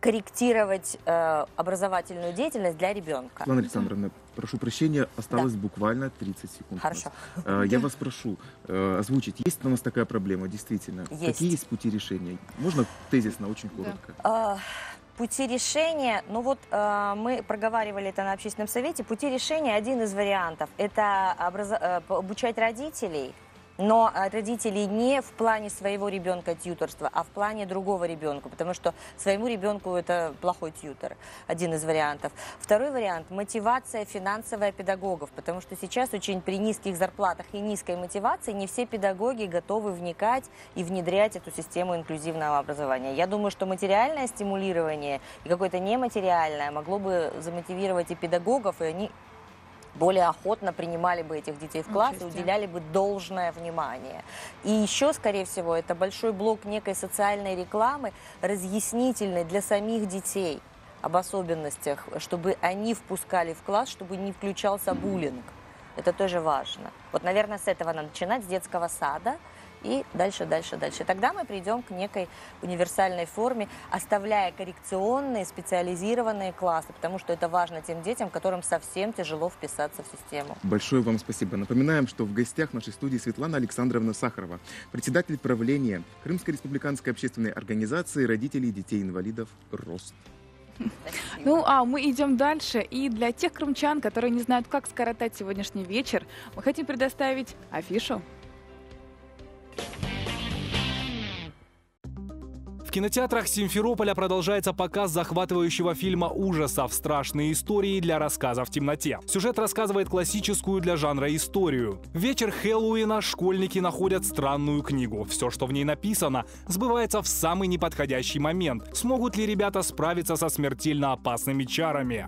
корректировать э, образовательную деятельность для ребенка. Светлана Александровна, прошу прощения, осталось буквально 30 секунд. Хорошо. Э, Я вас прошу э, озвучить, есть у нас такая проблема, действительно? Есть. Какие есть пути решения? Можно тезисно, очень коротко? А, Пути решения, ну вот э, мы проговаривали это на общественном совете, пути решения один из вариантов – это образо- э, по- обучать родителей, но родителей не в плане своего ребенка тьюторства, а в плане другого ребенка, потому что своему ребенку это плохой тьютор, один из вариантов. Второй вариант – мотивация финансовая педагогов, потому что сейчас очень при низких зарплатах и низкой мотивации не все педагоги готовы вникать и внедрять эту систему инклюзивного образования. Я думаю, что материальное стимулирование и какое-то нематериальное могло бы замотивировать и педагогов, и они более охотно принимали бы этих детей в класс и уделяли бы должное внимание. И еще, скорее всего, это большой блок некой социальной рекламы, разъяснительной для самих детей об особенностях, чтобы они впускали в класс, чтобы не включался буллинг. Это тоже важно. Вот, наверное, с этого надо начинать, с детского сада, и дальше, дальше, дальше. Тогда мы придем к некой универсальной форме, оставляя коррекционные, специализированные классы, потому что это важно тем детям, которым совсем тяжело вписаться в систему. Большое вам спасибо. Напоминаем, что в гостях в нашей студии Светлана Александровна Сахарова, председатель правления Крымской республиканской общественной организации родителей детей-инвалидов «Рост». Ну, а мы идем дальше. И для тех крымчан, которые не знают, как скоротать сегодняшний вечер, мы хотим предоставить афишу. Кинотеатрах Симферополя продолжается показ захватывающего фильма ужасов «Страшные истории для рассказа в темноте». Сюжет рассказывает классическую для жанра историю. В вечер Хэллоуина школьники находят странную книгу. Все, что в ней написано, сбывается в самый неподходящий момент. Смогут ли ребята справиться со смертельно опасными чарами?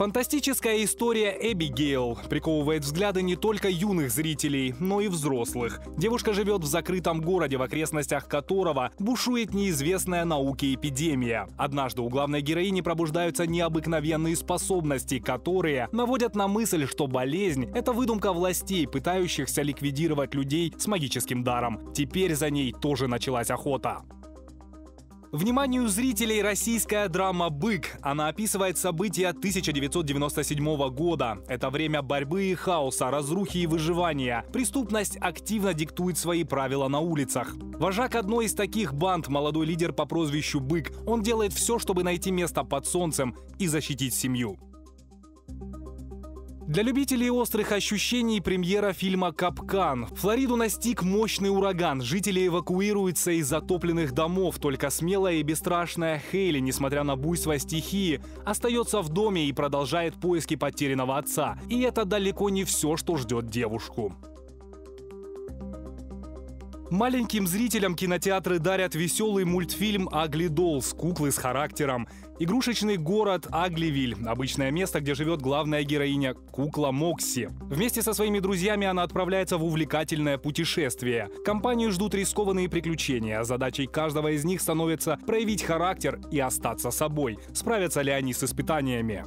Фантастическая история Эбигейл приковывает взгляды не только юных зрителей, но и взрослых. Девушка живет в закрытом городе, в окрестностях которого бушует неизвестная науке эпидемия. Однажды у главной героини пробуждаются необыкновенные способности, которые наводят на мысль, что болезнь — это выдумка властей, пытающихся ликвидировать людей с магическим даром. Теперь за ней тоже началась охота. Вниманию зрителей российская драма «Бык». Она описывает события 1997 года. Это время борьбы и хаоса, разрухи и выживания. Преступность активно диктует свои правила на улицах. Вожак одной из таких банд, молодой лидер по прозвищу «Бык», он делает все, чтобы найти место под солнцем и защитить семью. Для любителей острых ощущений премьера фильма «Капкан». Флориду настиг мощный ураган. Жители эвакуируются из затопленных домов. Только смелая и бесстрашная Хейли, несмотря на буйство стихии, остается в доме и продолжает поиски потерянного отца. И это далеко не все, что ждет девушку. Маленьким зрителям кинотеатры дарят веселый мультфильм «Агли Доллс» — куклы с характером. Игрушечный город Агливиль — обычное место, где живет главная героиня — кукла Мокси. Вместе со своими друзьями она отправляется в увлекательное путешествие. Компанию ждут рискованные приключения. Задачей каждого из них становится проявить характер и остаться собой. Справятся ли они с испытаниями?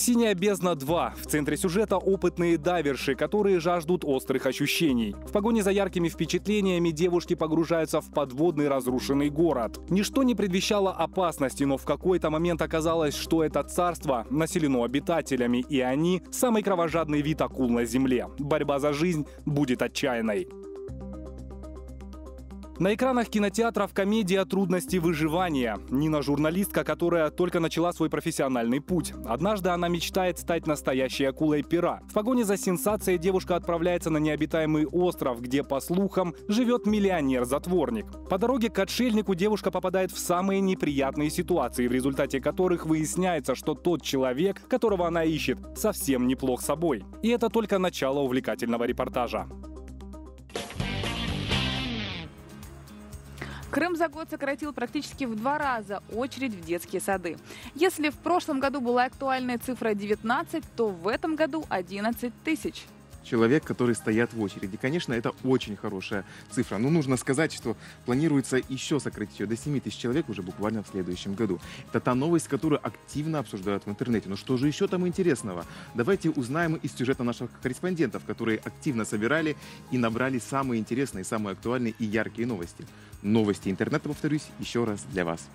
«Синяя бездна 2». В центре сюжета опытные дайверши, которые жаждут острых ощущений. В погоне за яркими впечатлениями девушки погружаются в подводный разрушенный город. Ничто не предвещало опасности, но в какой-то момент оказалось, что это царство населено обитателями, и они – самый кровожадный вид акул на Земле. Борьба за жизнь будет отчаянной. На экранах кинотеатров комедия «Трудности выживания». Нина – журналистка, которая только начала свой профессиональный путь. Однажды она мечтает стать настоящей акулой пера. В погоне за сенсацией девушка отправляется на необитаемый остров, где, по слухам, живет миллионер-затворник. По дороге к отшельнику девушка попадает в самые неприятные ситуации, в результате которых выясняется, что тот человек, которого она ищет, совсем неплох собой. И это только начало увлекательного репортажа. Крым за год сократил практически в два раза очередь в детские сады. Если в прошлом году была актуальная цифра 19, то в этом году 11 тысяч человек, которые стоят в очереди. Конечно, это очень хорошая цифра. Но нужно сказать, что планируется еще сократить ее до 7 тысяч человек уже буквально в следующем году. Это та новость, которую активно обсуждают в интернете. Но что же еще там интересного? Давайте узнаем из сюжета наших корреспондентов, которые активно собирали и набрали самые интересные, самые актуальные и яркие новости. Новости интернета, повторюсь, еще раз для вас.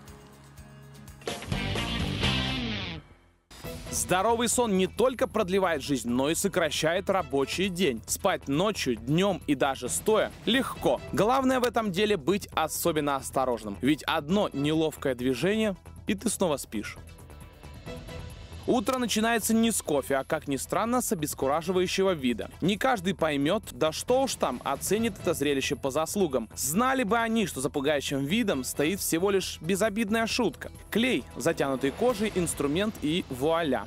Здоровый сон не только продлевает жизнь, но и сокращает рабочий день. Спать ночью, днем и даже стоя легко. Главное в этом деле быть особенно осторожным. Ведь одно неловкое движение, и ты снова спишь. Утро начинается не с кофе, а, как ни странно, с обескураживающего вида. Не каждый поймет, да что уж там, оценит это зрелище по заслугам. Знали бы они, что за пугающим видом стоит всего лишь безобидная шутка. Клей, затянутый кожей, инструмент и вуаля.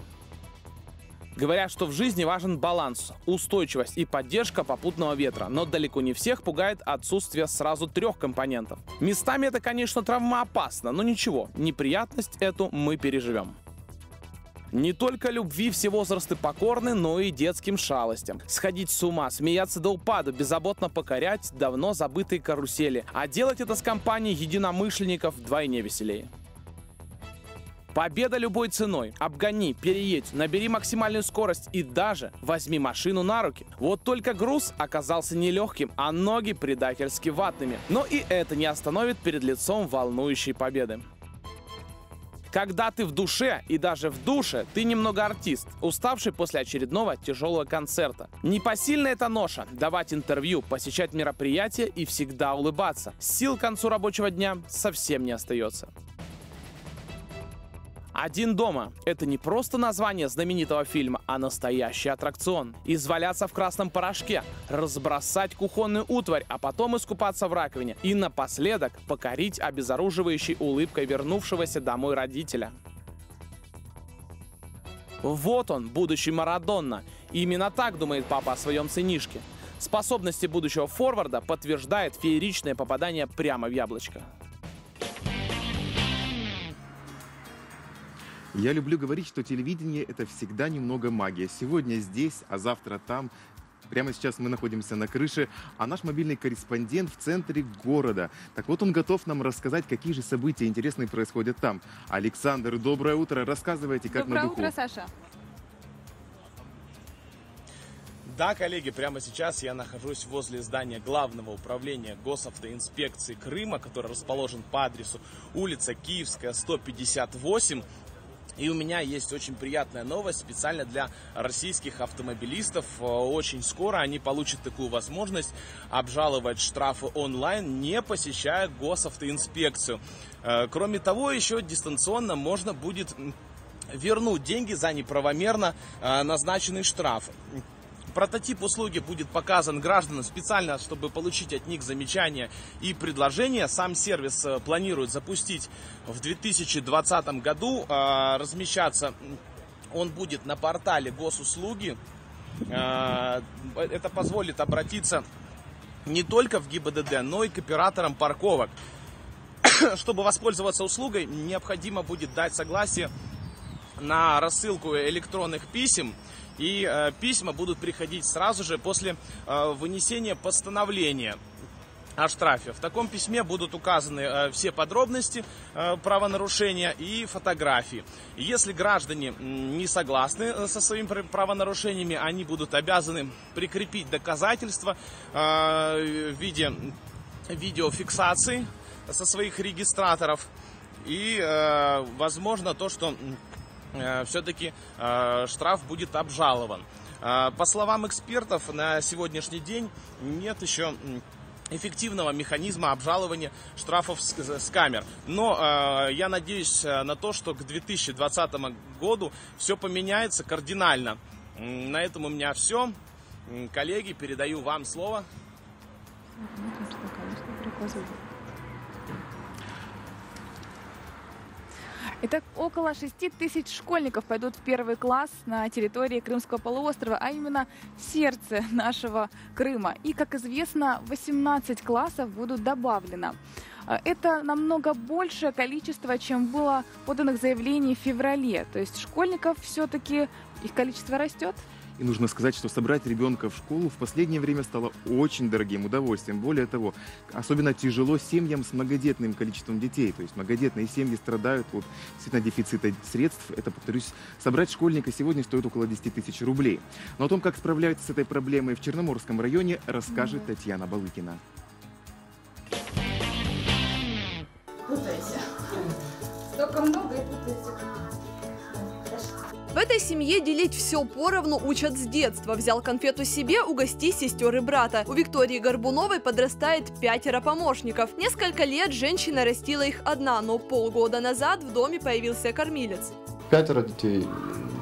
Говорят, что в жизни важен баланс, устойчивость и поддержка попутного ветра, но далеко не всех пугает отсутствие сразу трех компонентов. Местами это, конечно, травмоопасно, но ничего, неприятность эту мы переживем. Не только любви все возрасты покорны, но и детским шалостям. Сходить с ума, смеяться до упаду, беззаботно покорять давно забытые карусели. А делать это с компанией единомышленников вдвойне веселее. Победа любой ценой. Обгони, переедь, набери максимальную скорость и даже возьми машину на руки. Вот только груз оказался нелегким, а ноги предательски ватными. Но и это не остановит перед лицом волнующей победы. Когда ты в душе и даже в душе, ты немного артист, уставший после очередного тяжелого концерта. Непосильная это ноша – давать интервью, посещать мероприятия и всегда улыбаться. Сил к концу рабочего дня совсем не остается. «Один дома» — это не просто название знаменитого фильма, а настоящий аттракцион. Изваляться в красном порошке, разбросать кухонную утварь, а потом искупаться в раковине. И напоследок покорить обезоруживающей улыбкой вернувшегося домой родителя. Вот он, будущий Марадонна. Именно так думает папа о своем сынишке. Способности будущего форварда подтверждает фееричное попадание прямо в яблочко. Я люблю говорить, что телевидение — это всегда немного магия. Сегодня здесь, а завтра там. Прямо сейчас мы находимся на крыше, а наш мобильный корреспондент в центре города. Так вот, он готов нам рассказать, какие же события интересные происходят там. Александр, доброе утро. Рассказывайте, как доброе на духу. Доброе утро, Саша. Да, коллеги, прямо сейчас я нахожусь возле здания Главного управления госавтоинспекции Крыма, который расположен по адресу улица Киевская, 158. И у меня есть очень приятная новость специально для российских автомобилистов. Э, очень скоро они получат такую возможность обжаловать штрафы онлайн, не посещая госавтоинспекцию. Э, кроме того, еще дистанционно можно будет вернуть деньги за неправомерно э, назначенный штраф. Прототип услуги будет показан гражданам специально, чтобы получить от них замечания и предложения. Сам сервис э, планирует запустить в 2020 году. А, размещаться он будет на портале госуслуги. А, это позволит обратиться не только в ГИБДД, но и к операторам парковок. Чтобы воспользоваться услугой, необходимо будет дать согласие на рассылку электронных писем и э, письма будут приходить сразу же после э, вынесения постановления о штрафе. В таком письме будут указаны э, все подробности э, правонарушения и фотографии. Если граждане не согласны э, со своими правонарушениями, они будут обязаны прикрепить доказательства э, в виде видеофиксации со своих регистраторов. И, э, возможно, то, что все-таки э, штраф будет обжалован. Э, по словам экспертов, на сегодняшний день нет еще эффективного механизма обжалования штрафов с, камер. Но э, я надеюсь э, на то, что к 2020 году все поменяется кардинально. На этом у меня все. Коллеги, передаю вам слово. Итак, около 6 тысяч школьников пойдут в первый класс на территории Крымского полуострова, а именно в сердце нашего Крыма. И, как известно, 18 классов будут добавлено. А, это намного большее количество, чем было поданных заявлений в феврале. То есть школьников все-таки их количество растет? И нужно сказать, что собрать ребенка в школу в последнее время стало очень дорогим удовольствием. Более того, особенно тяжело семьям с многодетным количеством детей. То есть многодетные семьи страдают от действительно дефицита средств. Это, повторюсь, собрать школьника сегодня стоит около 10 тысяч рублей. Но о том, как справляются с этой проблемой в Черноморском районе, расскажет Татьяна Балыкина. Путайся. Столько много и путайся. Этой семье делить все поровну учат с детства. Взял конфету себе, угости сестер и брата. У Виктории Горбуновой подрастает пятеро помощников. Несколько лет женщина растила их одна, но полгода назад в доме появился кормилец. Пятеро детей.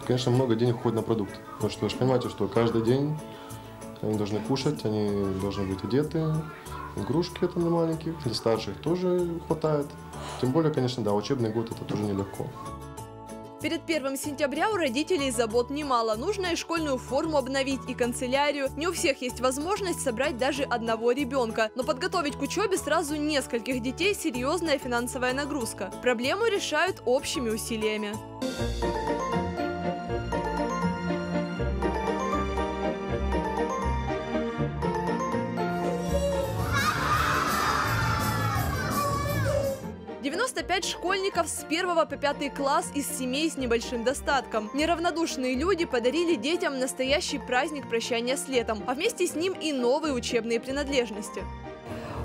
Конечно, много денег уходит на продукты. Потому что вы же понимаете, что каждый день они должны кушать, они должны быть одеты. Игрушки это для маленьких, для старших тоже хватает. Тем более, конечно, да, учебный год это тоже нелегко. Перед 1 сентября у родителей забот немало. Нужно и школьную форму обновить, и канцелярию. Не у всех есть возможность собрать даже одного ребенка. Но подготовить к учебе сразу нескольких детей – серьезная финансовая нагрузка. Проблему решают общими усилиями. 95 школьников с 1 по 5 класс из семей с небольшим достатком. Неравнодушные люди подарили детям настоящий праздник прощания с летом, а вместе с ним и новые учебные принадлежности.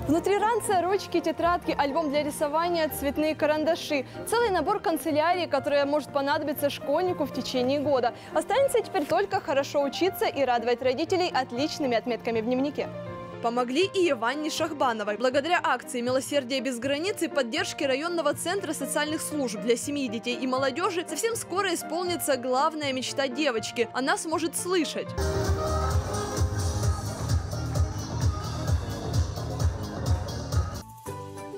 Внутри ранца ручки, тетрадки, альбом для рисования, цветные карандаши. Целый набор канцелярии, который может понадобиться школьнику в течение года. Останется теперь только хорошо учиться и радовать родителей отличными отметками в дневнике. Помогли и Иванне Шахбановой. Благодаря акции «Милосердие без границ» и поддержке районного центра социальных служб для семьи, детей и молодежи совсем скоро исполнится главная мечта девочки. Она сможет слышать.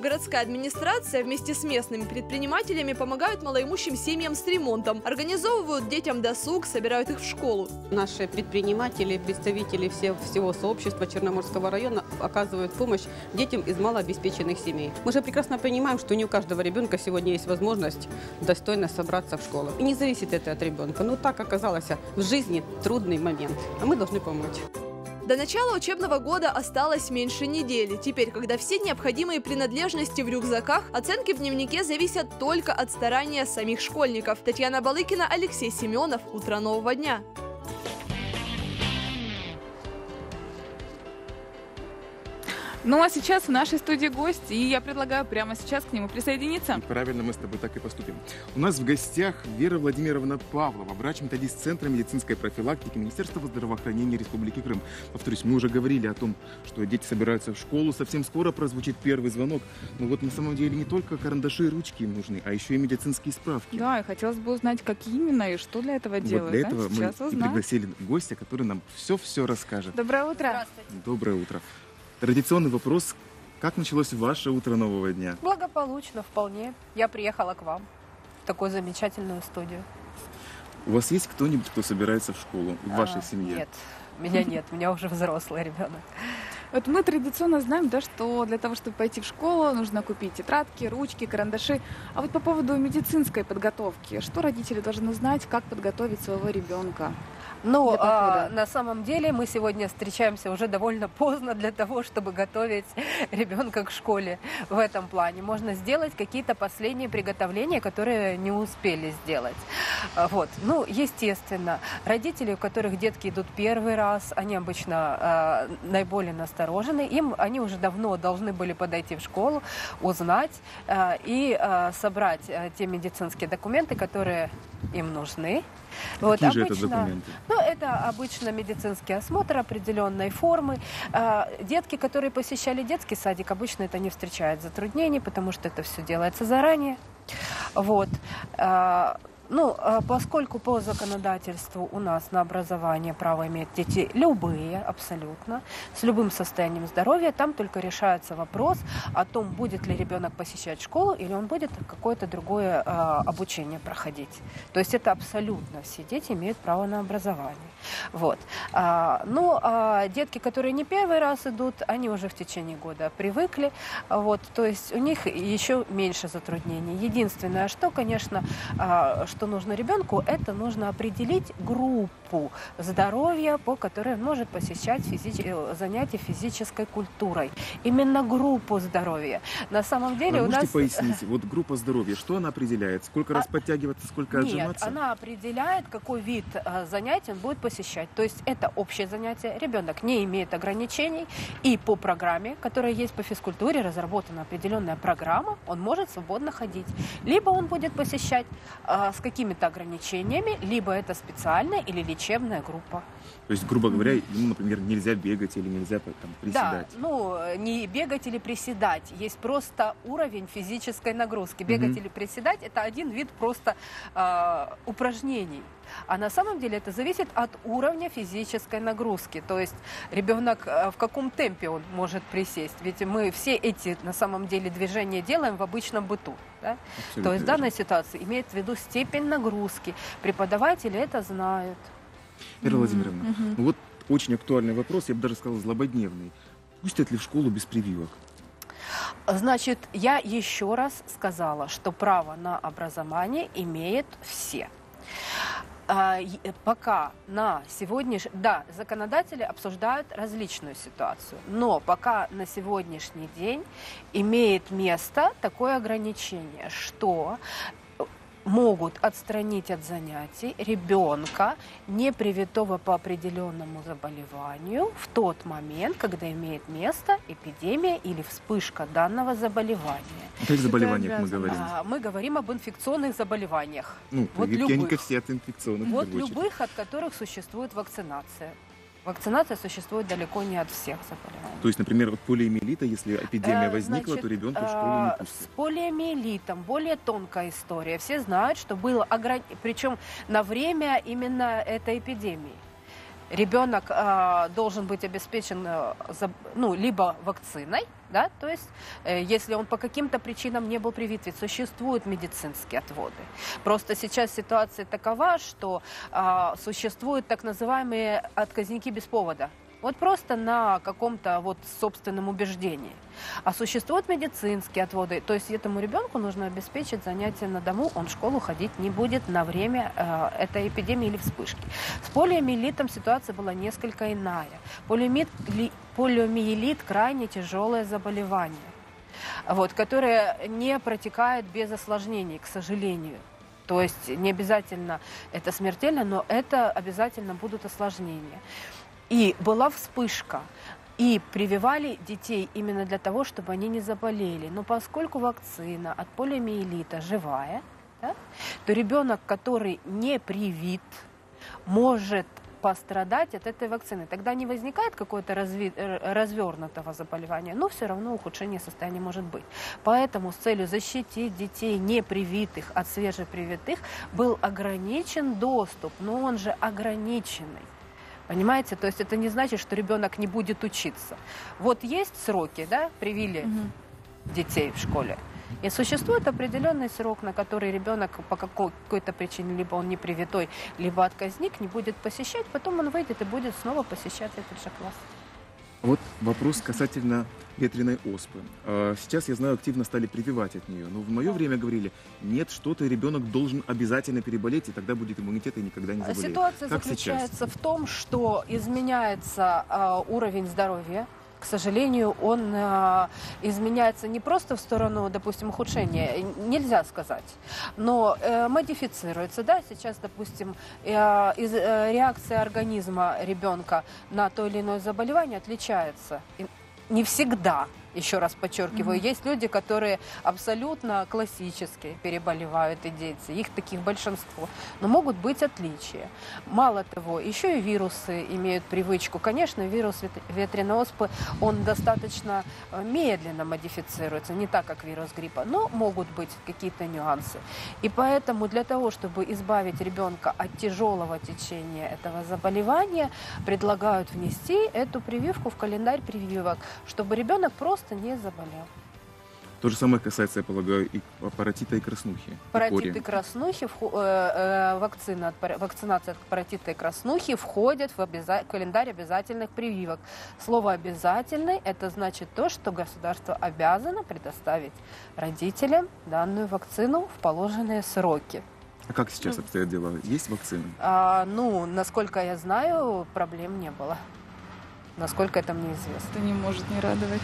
Городская администрация вместе с местными предпринимателями помогают малоимущим семьям с ремонтом, организовывают детям досуг, собирают их в школу. Наши предприниматели, представители всего, всего сообщества Черноморского района оказывают помощь детям из малообеспеченных семей. Мы же прекрасно понимаем, что не у каждого ребенка сегодня есть возможность достойно собраться в школу. И не зависит это от ребенка. Но так оказалось в жизни трудный момент, а мы должны помочь. До начала учебного года осталось меньше недели. Теперь, когда все необходимые принадлежности в рюкзаках, оценки в дневнике зависят только от старания самих школьников. Татьяна Балыкина, Алексей Семенов. Утро нового дня. Ну а сейчас в нашей студии гость, и я предлагаю прямо сейчас к нему присоединиться. И правильно, мы с тобой так и поступим. У нас в гостях Вера Владимировна Павлова, врач-методист Центра медицинской профилактики Министерства здравоохранения Республики Крым. Повторюсь, мы уже говорили о том, что дети собираются в школу, совсем скоро прозвучит первый звонок. Но вот на самом деле не только карандаши и ручки им нужны, а еще и медицинские справки. Да, и хотелось бы узнать, какие именно и что для этого делают. Вот для этого да? мы и пригласили гостя, который нам все-все расскажет. Доброе утро. Здравствуйте. Доброе утро. Традиционный вопрос. Как началось ваше утро нового дня? Благополучно, вполне. Я приехала к вам в такую замечательную студию. У вас есть кто-нибудь, кто собирается в школу в а, вашей семье? Нет, меня нет, у меня уже взрослый ребенок. Вот мы традиционно знаем, да, что для того, чтобы пойти в школу, нужно купить тетрадки, ручки, карандаши. А вот по поводу медицинской подготовки, что родители должны знать, как подготовить своего ребенка? Ну, а, на самом деле мы сегодня встречаемся уже довольно поздно для того, чтобы готовить ребенка к школе в этом плане. Можно сделать какие-то последние приготовления, которые не успели сделать. А, вот. Ну, естественно, родители, у которых детки идут первый раз, они обычно э, наиболее насторожены. Им они уже давно должны были подойти в школу, узнать э, и э, собрать э, те медицинские документы, которые им нужны. Вот, Какие обычно, же это документы? Ну, это обычно медицинский осмотр определенной формы. Э, детки, которые посещали детский садик, обычно это не встречают затруднений, потому что это все делается заранее. Вот. Ну, а поскольку по законодательству у нас на образование право имеют дети любые, абсолютно, с любым состоянием здоровья, там только решается вопрос о том, будет ли ребенок посещать школу или он будет какое-то другое э, обучение проходить. То есть это абсолютно все дети имеют право на образование. Вот. А, ну, а детки, которые не первый раз идут, они уже в течение года привыкли. Вот, то есть у них еще меньше затруднений. Единственное, что, конечно, а, что нужно ребенку, это нужно определить группу здоровья, по которой он может посещать физич... Э, занятия физической культурой. Именно группу здоровья. На самом деле а у нас... пояснить, вот группа здоровья, что она определяет? Сколько а... раз подтягиваться, сколько Нет, отжиматься? она определяет, какой вид э, занятий он будет посещать. То есть это общее занятие. Ребенок не имеет ограничений. И по программе, которая есть по физкультуре, разработана определенная программа, он может свободно ходить. Либо он будет посещать э, какими-то ограничениями, либо это специальная или лечебная группа. То есть, грубо говоря, ему, например, нельзя бегать или нельзя там, приседать. Да, ну, не бегать или приседать. Есть просто уровень физической нагрузки. Бегать угу. или приседать – это один вид просто э, упражнений. А на самом деле это зависит от уровня физической нагрузки. То есть ребенок э, в каком темпе он может присесть. Ведь мы все эти на самом деле движения делаем в обычном быту. Да? То есть в данной ситуации имеет в виду степень нагрузки. Преподаватели это знают. Вера Владимировна, mm-hmm. вот очень актуальный вопрос, я бы даже сказал злободневный. Пустят ли в школу без прививок? Значит, я еще раз сказала, что право на образование имеют все. А, э, пока на сегодняшний... Да, законодатели обсуждают различную ситуацию, но пока на сегодняшний день имеет место такое ограничение, что могут отстранить от занятий ребенка, не привитого по определенному заболеванию, в тот момент, когда имеет место эпидемия или вспышка данного заболевания. О каких заболеваниях мы говорим? А, мы говорим об инфекционных заболеваниях. Ну, вот любых. все от инфекционных. Вот любых, от которых существует вакцинация. Вакцинация существует далеко не от всех заболеваний. То есть, например, от полиомиелита, если эпидемия э, возникла, Значит, то ребенка в школу не э, пустят? С полиомиелитом более тонкая история. Все знают, что было ограничение, причем на время именно этой эпидемии ребенок э, должен быть обеспечен э, за, ну, либо вакциной, да, то есть э, если он по каким-то причинам не был привит, ведь существуют медицинские отводы. Просто сейчас ситуация такова, что э, существуют так называемые отказники без повода. Вот просто на каком-то вот собственном убеждении. А существуют медицинские отводы. То есть этому ребенку нужно обеспечить занятия на дому, он в школу ходить не будет на время э, этой эпидемии или вспышки. С полиомиелитом ситуация была несколько иная. Полиомиелит, полиомиелит крайне тяжелое заболевание, вот, которое не протекает без осложнений, к сожалению. То есть не обязательно это смертельно, но это обязательно будут осложнения. И была вспышка. И прививали детей именно для того, чтобы они не заболели. Но поскольку вакцина от полиомиелита живая, да, то ребенок, который не привит, может пострадать от этой вакцины. Тогда не возникает какое-то разви... развернутого заболевания, но все равно ухудшение состояния может быть. Поэтому с целью защитить детей непривитых от свежепривитых был ограничен доступ, но он же ограниченный. Понимаете? То есть это не значит, что ребенок не будет учиться. Вот есть сроки, да, привили угу. детей в школе. И существует определенный срок, на который ребенок по какой-то причине, либо он не привитой, либо отказник, не будет посещать, потом он выйдет и будет снова посещать этот же класс. Вот вопрос касательно ветреной оспы. А, сейчас, я знаю, активно стали прививать от нее, но в мое время говорили, нет, что-то ребенок должен обязательно переболеть, и тогда будет иммунитет и никогда не заболеет. Ситуация как заключается сейчас? в том, что изменяется э, уровень здоровья, к сожалению, он э, изменяется не просто в сторону, допустим, ухудшения, нельзя сказать, но э, модифицируется. Да? Сейчас, допустим, э, из, э, реакция организма ребенка на то или иное заболевание отличается. И не всегда еще раз подчеркиваю, mm-hmm. есть люди, которые абсолютно классически переболевают и дети, их таких большинство, но могут быть отличия. Мало того, еще и вирусы имеют привычку. Конечно, вирус ветряной оспы, он достаточно э, медленно модифицируется, не так, как вирус гриппа, но могут быть какие-то нюансы. И поэтому для того, чтобы избавить ребенка от тяжелого течения этого заболевания, предлагают внести эту прививку в календарь прививок, чтобы ребенок просто просто не заболел. То же самое касается, я полагаю, и паротита и краснухи. Паротит и, краснухи, э, э, вакцина, вакцинация от паротита и краснухи входит в обяза календарь обязательных прививок. Слово «обязательный» – это значит то, что государство обязано предоставить родителям данную вакцину в положенные сроки. А как сейчас обстоят дела? Есть вакцины? А, ну, насколько я знаю, проблем не было. Насколько это мне известно. Это не может не радовать.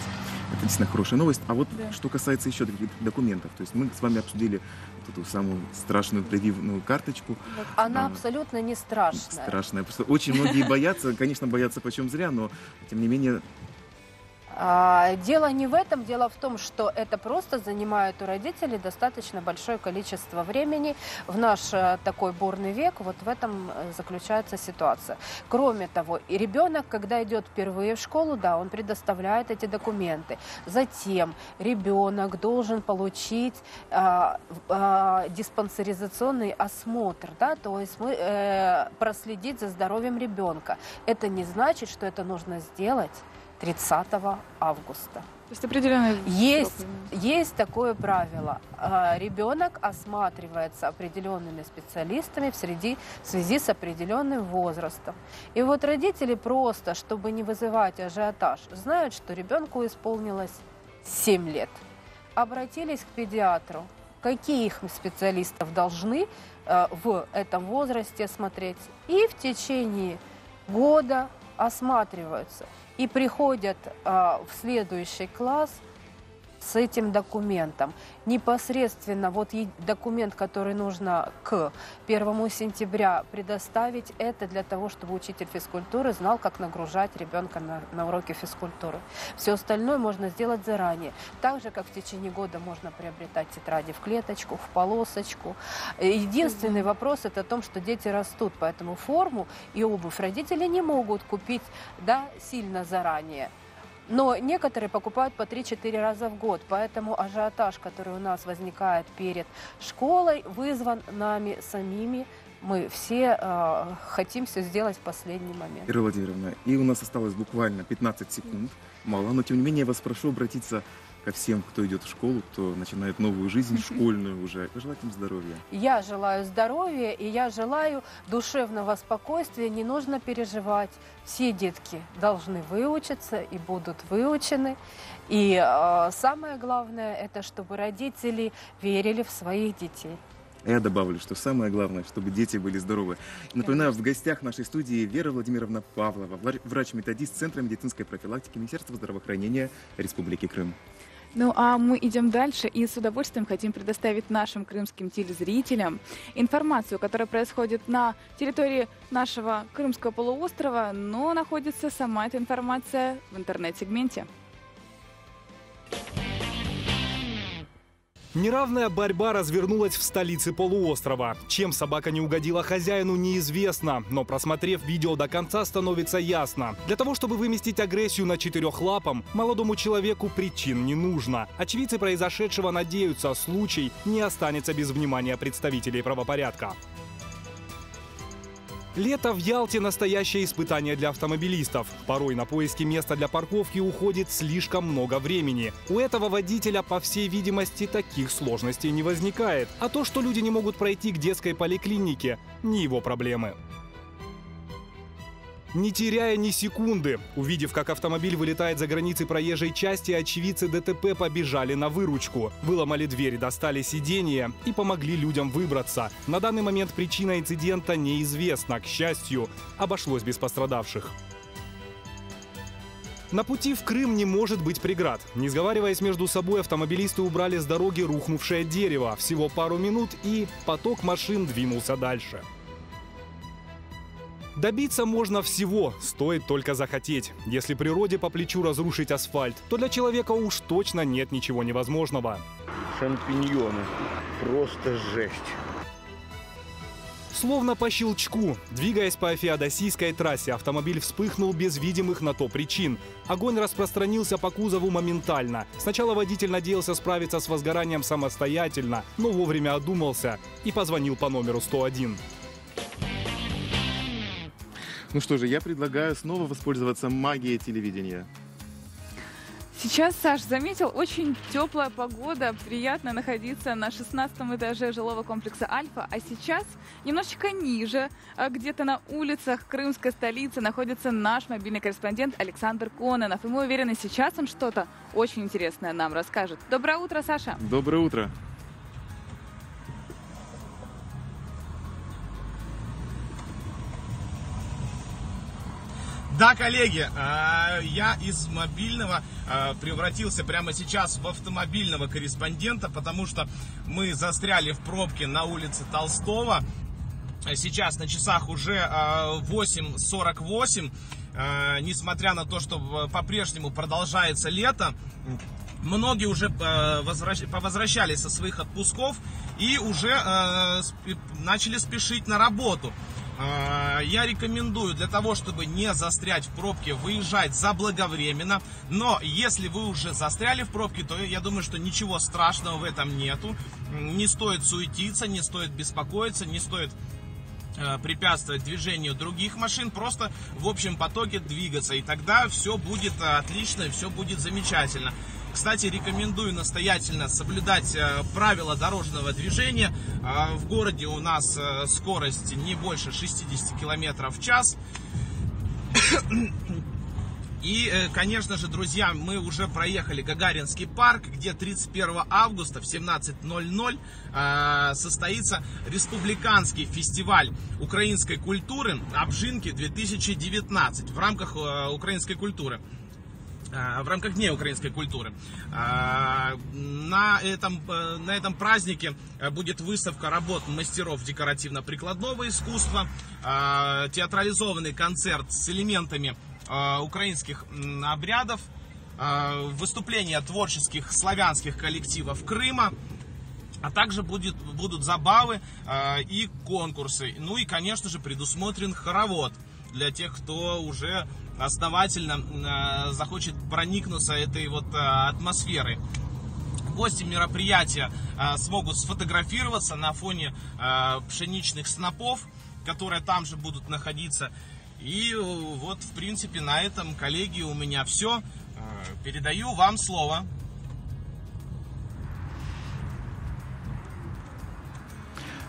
Это действительно хорошая новость. А вот да. что касается еще таких документов, то есть мы с вами обсудили вот эту самую страшную прививную карточку. Она а, абсолютно не страшная. Страшная. Просто очень многие боятся, конечно, боятся почем зря, но тем не менее дело не в этом, дело в том, что это просто занимает у родителей достаточно большое количество времени. В наш э, такой бурный век вот в этом э, заключается ситуация. Кроме того, и ребенок, когда идет впервые в школу, да, он предоставляет эти документы. Затем ребенок должен получить а, а, диспансеризационный осмотр, да, то есть мы э, проследить за здоровьем ребенка. Это не значит, что это нужно сделать 30 августа. То есть определенный есть, есть такое правило. А, ребенок осматривается определенными специалистами в, среди, в связи с определенным возрастом. И вот родители просто, чтобы не вызывать ажиотаж, знают, что ребенку исполнилось 7 лет. Обратились к педиатру. Каких специалистов должны э, в этом возрасте смотреть? И в течение года осматриваются и приходят а, в следующий класс с этим документом непосредственно вот документ, который нужно к 1 сентября предоставить, это для того, чтобы учитель физкультуры знал, как нагружать ребенка на, на уроки физкультуры. Все остальное можно сделать заранее. Так же, как в течение года можно приобретать тетради в клеточку, в полосочку. Единственный вопрос это о том, что дети растут, поэтому форму и обувь родители не могут купить да, сильно заранее. Но некоторые покупают по 3-4 раза в год, поэтому ажиотаж, который у нас возникает перед школой, вызван нами самими. Мы все э, хотим все сделать в последний момент. Ира Владимировна, и у нас осталось буквально 15 секунд. Мало, но тем не менее я вас прошу обратиться ко всем, кто идет в школу, кто начинает новую жизнь школьную уже, пожелать им здоровья. Я желаю здоровья, и я желаю душевного спокойствия. Не нужно переживать. Все детки должны выучиться и будут выучены. И э, самое главное, это чтобы родители верили в своих детей. Я добавлю, что самое главное, чтобы дети были здоровы. Напоминаю, в гостях нашей студии Вера Владимировна Павлова, врач-методист Центра медицинской профилактики Министерства здравоохранения Республики Крым. Ну а мы идем дальше и с удовольствием хотим предоставить нашим крымским телезрителям информацию, которая происходит на территории нашего Крымского полуострова, но находится сама эта информация в интернет-сегменте. Неравная борьба развернулась в столице полуострова. Чем собака не угодила хозяину, неизвестно. Но просмотрев видео до конца, становится ясно. Для того, чтобы выместить агрессию на четырехлапом, молодому человеку причин не нужно. Очевидцы произошедшего надеются, случай не останется без внимания представителей правопорядка. Лето в Ялте – настоящее испытание для автомобилистов. Порой на поиски места для парковки уходит слишком много времени. У этого водителя, по всей видимости, таких сложностей не возникает. А то, что люди не могут пройти к детской поликлинике – не его проблемы. Не теряя ни секунды, увидев, как автомобиль вылетает за границы проезжей части, очевидцы ДТП побежали на выручку. Выломали дверь, достали сиденье и помогли людям выбраться. На данный момент причина инцидента неизвестна. К счастью, обошлось без пострадавших. На пути в Крым не может быть преград. Не сговариваясь между собой, автомобилисты убрали с дороги рухнувшее дерево. Всего пару минут и поток машин двинулся дальше. Добиться можно всего, стоит только захотеть. Если природе по плечу разрушить асфальт, то для человека уж точно нет ничего невозможного. Шампиньоны. Просто жесть. Словно по щелчку, двигаясь по Феодосийской трассе, автомобиль вспыхнул без видимых на то причин. Огонь распространился по кузову моментально. Сначала водитель надеялся справиться с возгоранием самостоятельно, но вовремя одумался и позвонил по номеру 101. Ну что же, я предлагаю снова воспользоваться магией телевидения. Сейчас, Саш, заметил, очень теплая погода, приятно находиться на 16 этаже жилого комплекса «Альфа», а сейчас немножечко ниже, а где-то на улицах крымской столицы находится наш мобильный корреспондент Александр Кононов, и мы уверены, сейчас он что-то очень интересное нам расскажет. Доброе утро, Саша! Доброе утро! Да, коллеги, а, я из мобильного а, превратился прямо сейчас в автомобильного корреспондента, потому что мы застряли в пробке на улице Толстого. Сейчас на часах уже 8.48. А, несмотря на то, что по-прежнему продолжается лето, многие уже возвращались со своих отпусков и уже начали спешить на работу. А, я рекомендую для того, чтобы не застрять в пробке, выезжать заблаговременно. Но если вы уже застряли в пробке, то я думаю, что ничего страшного в этом нету. Не стоит суетиться, не стоит беспокоиться, не стоит э, препятствовать движению других машин, просто в общем потоке двигаться. И тогда все будет отлично, все будет замечательно. Кстати, рекомендую настоятельно соблюдать э, правила дорожного движения. Э, в городе у нас э, скорость не больше 60 км в час. И, конечно же, друзья, мы уже проехали Гагаринский парк, где 31 августа в 17.00 состоится республиканский фестиваль украинской культуры «Обжинки 2019» в рамках украинской культуры. А, в рамках Дня украинской культуры. А, на этом, э, на этом празднике э, будет выставка работ мастеров декоративно-прикладного искусства, а, театрализованный концерт с элементами украинских обрядов, выступления творческих славянских коллективов Крыма, а также будет, будут забавы и конкурсы. Ну и, конечно же, предусмотрен хоровод для тех, кто уже основательно э, захочет проникнуться этой вот э, атмосферой. Гости мероприятия э, смогут сфотографироваться на фоне пшеничных снопов, которые там же будут находиться. И вот, в принципе, на этом, коллеги, у меня все. Передаю вам слово.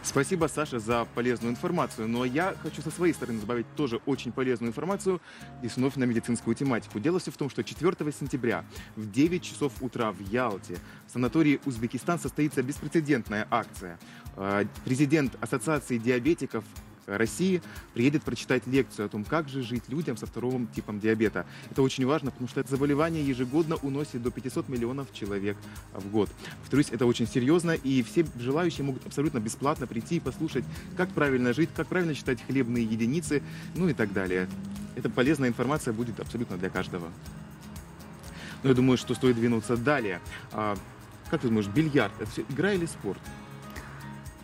Спасибо, Саша, за полезную информацию. Но я хочу со своей стороны добавить тоже очень полезную информацию и снова на медицинскую тематику. Дело все в том, что 4 сентября в 9 часов утра в Ялте в санатории Узбекистан состоится беспрецедентная акция. Э, президент Ассоциации диабетиков России приедет прочитать лекцию о том, как же жить людям со вторым типом диабета. Это очень важно, потому что это заболевание ежегодно уносит до 500 миллионов человек в год. Повторюсь, это очень серьезно, и все желающие могут абсолютно бесплатно прийти и послушать, как правильно жить, как правильно считать хлебные единицы, ну и так далее. Эта полезная информация будет абсолютно для каждого. Но я думаю, что стоит двинуться далее. А, как ты думаешь, бильярд – это все игра или спорт?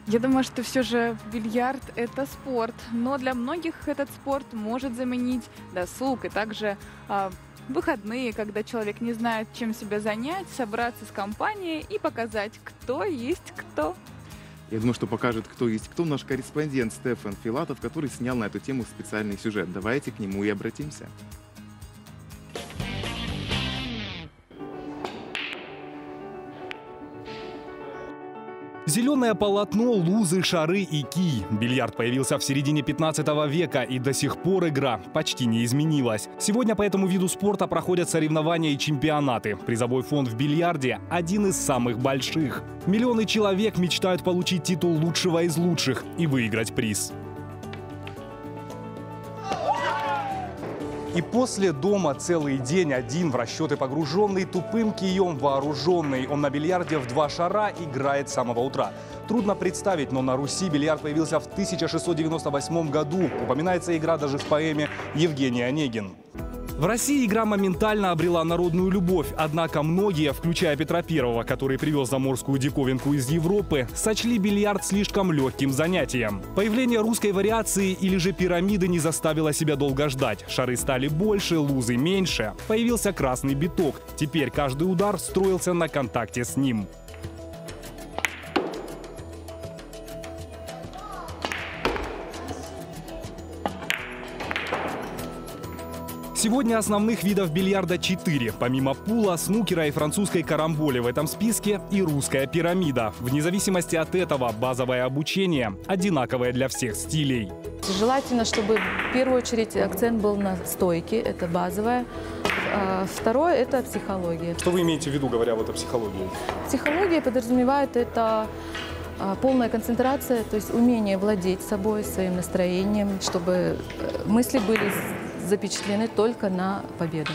Я думаю, что все же бильярд – это спорт, но для многих этот спорт может заменить досуг и также э, выходные, когда человек не знает, чем себя занять, собраться с компанией и показать, кто есть кто. Я думаю, что покажет, кто есть кто, наш корреспондент Стефан Филатов, который снял на эту тему специальный сюжет. Давайте к нему и обратимся. Зеленое полотно, лузы, шары и кий. Бильярд появился в середине 15 века и до сих пор игра почти не изменилась. Сегодня по этому виду спорта проходят соревнования и чемпионаты. Призовой фонд в бильярде – один из самых больших. Миллионы человек мечтают получить титул лучшего из лучших и выиграть приз. И после дома целый день один в расчеты погруженный, тупым кием вооруженный. Он на бильярде в два шара играет с самого утра. Трудно представить, но на Руси бильярд появился в 1698 году. Упоминается игра даже в поэме Евгений Онегин. В России игра моментально обрела народную любовь, однако многие, включая Петра Первого, который привез заморскую диковинку из Европы, сочли бильярд слишком легким занятием. Появление русской вариации или же пирамиды не заставило себя долго ждать. Шары стали больше, лузы меньше. Появился красный биток. Теперь каждый удар строился на контакте с ним. Сегодня основных видов бильярда 4. Помимо пула, снукера и французской карамболи в этом списке и русская пирамида. Вне зависимости от этого базовое обучение одинаковое для всех стилей. Желательно, чтобы в первую очередь акцент был на стойке, это базовое. А Второе – это психология. Что вы имеете в виду, говоря вот о психологии? Психология подразумевает это а, полная концентрация, то есть умение владеть собой, своим настроением, чтобы э, мысли были запечатлены только на победу.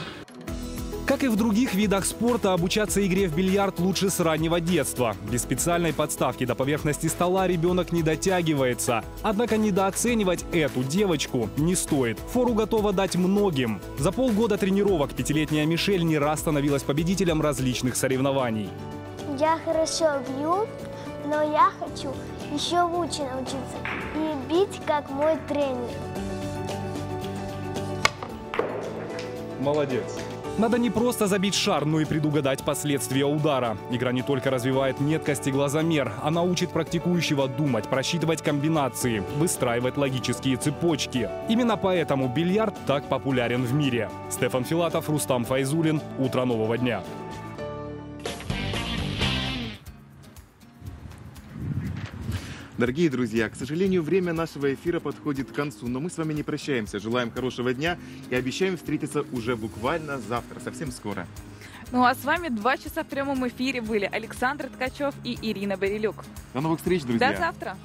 Как и в других видах спорта, обучаться игре в бильярд лучше с раннего детства. Без специальной подставки до поверхности стола ребенок не дотягивается. Однако недооценивать эту девочку не стоит. Фору готова дать многим. За полгода тренировок пятилетняя Мишель не раз становилась победителем различных соревнований. Я хорошо бью, но я хочу еще лучше научиться и бить, как мой тренер. Молодец. Надо не просто забить шар, но и предугадать последствия удара. Игра не только развивает меткость и глазомер, она учит практикующего думать, просчитывать комбинации, выстраивать логические цепочки. Именно поэтому бильярд так популярен в мире. Стефан Филатов, Рустам Файзулин. Утро нового дня. Дорогие друзья, к сожалению, время нашего эфира подходит к концу, но мы с вами не прощаемся. Желаем хорошего дня и обещаем встретиться уже буквально завтра, совсем скоро. Ну а с вами два часа в прямом эфире были Александр Ткачев и Ирина Борелюк. До новых встреч, друзья. До завтра.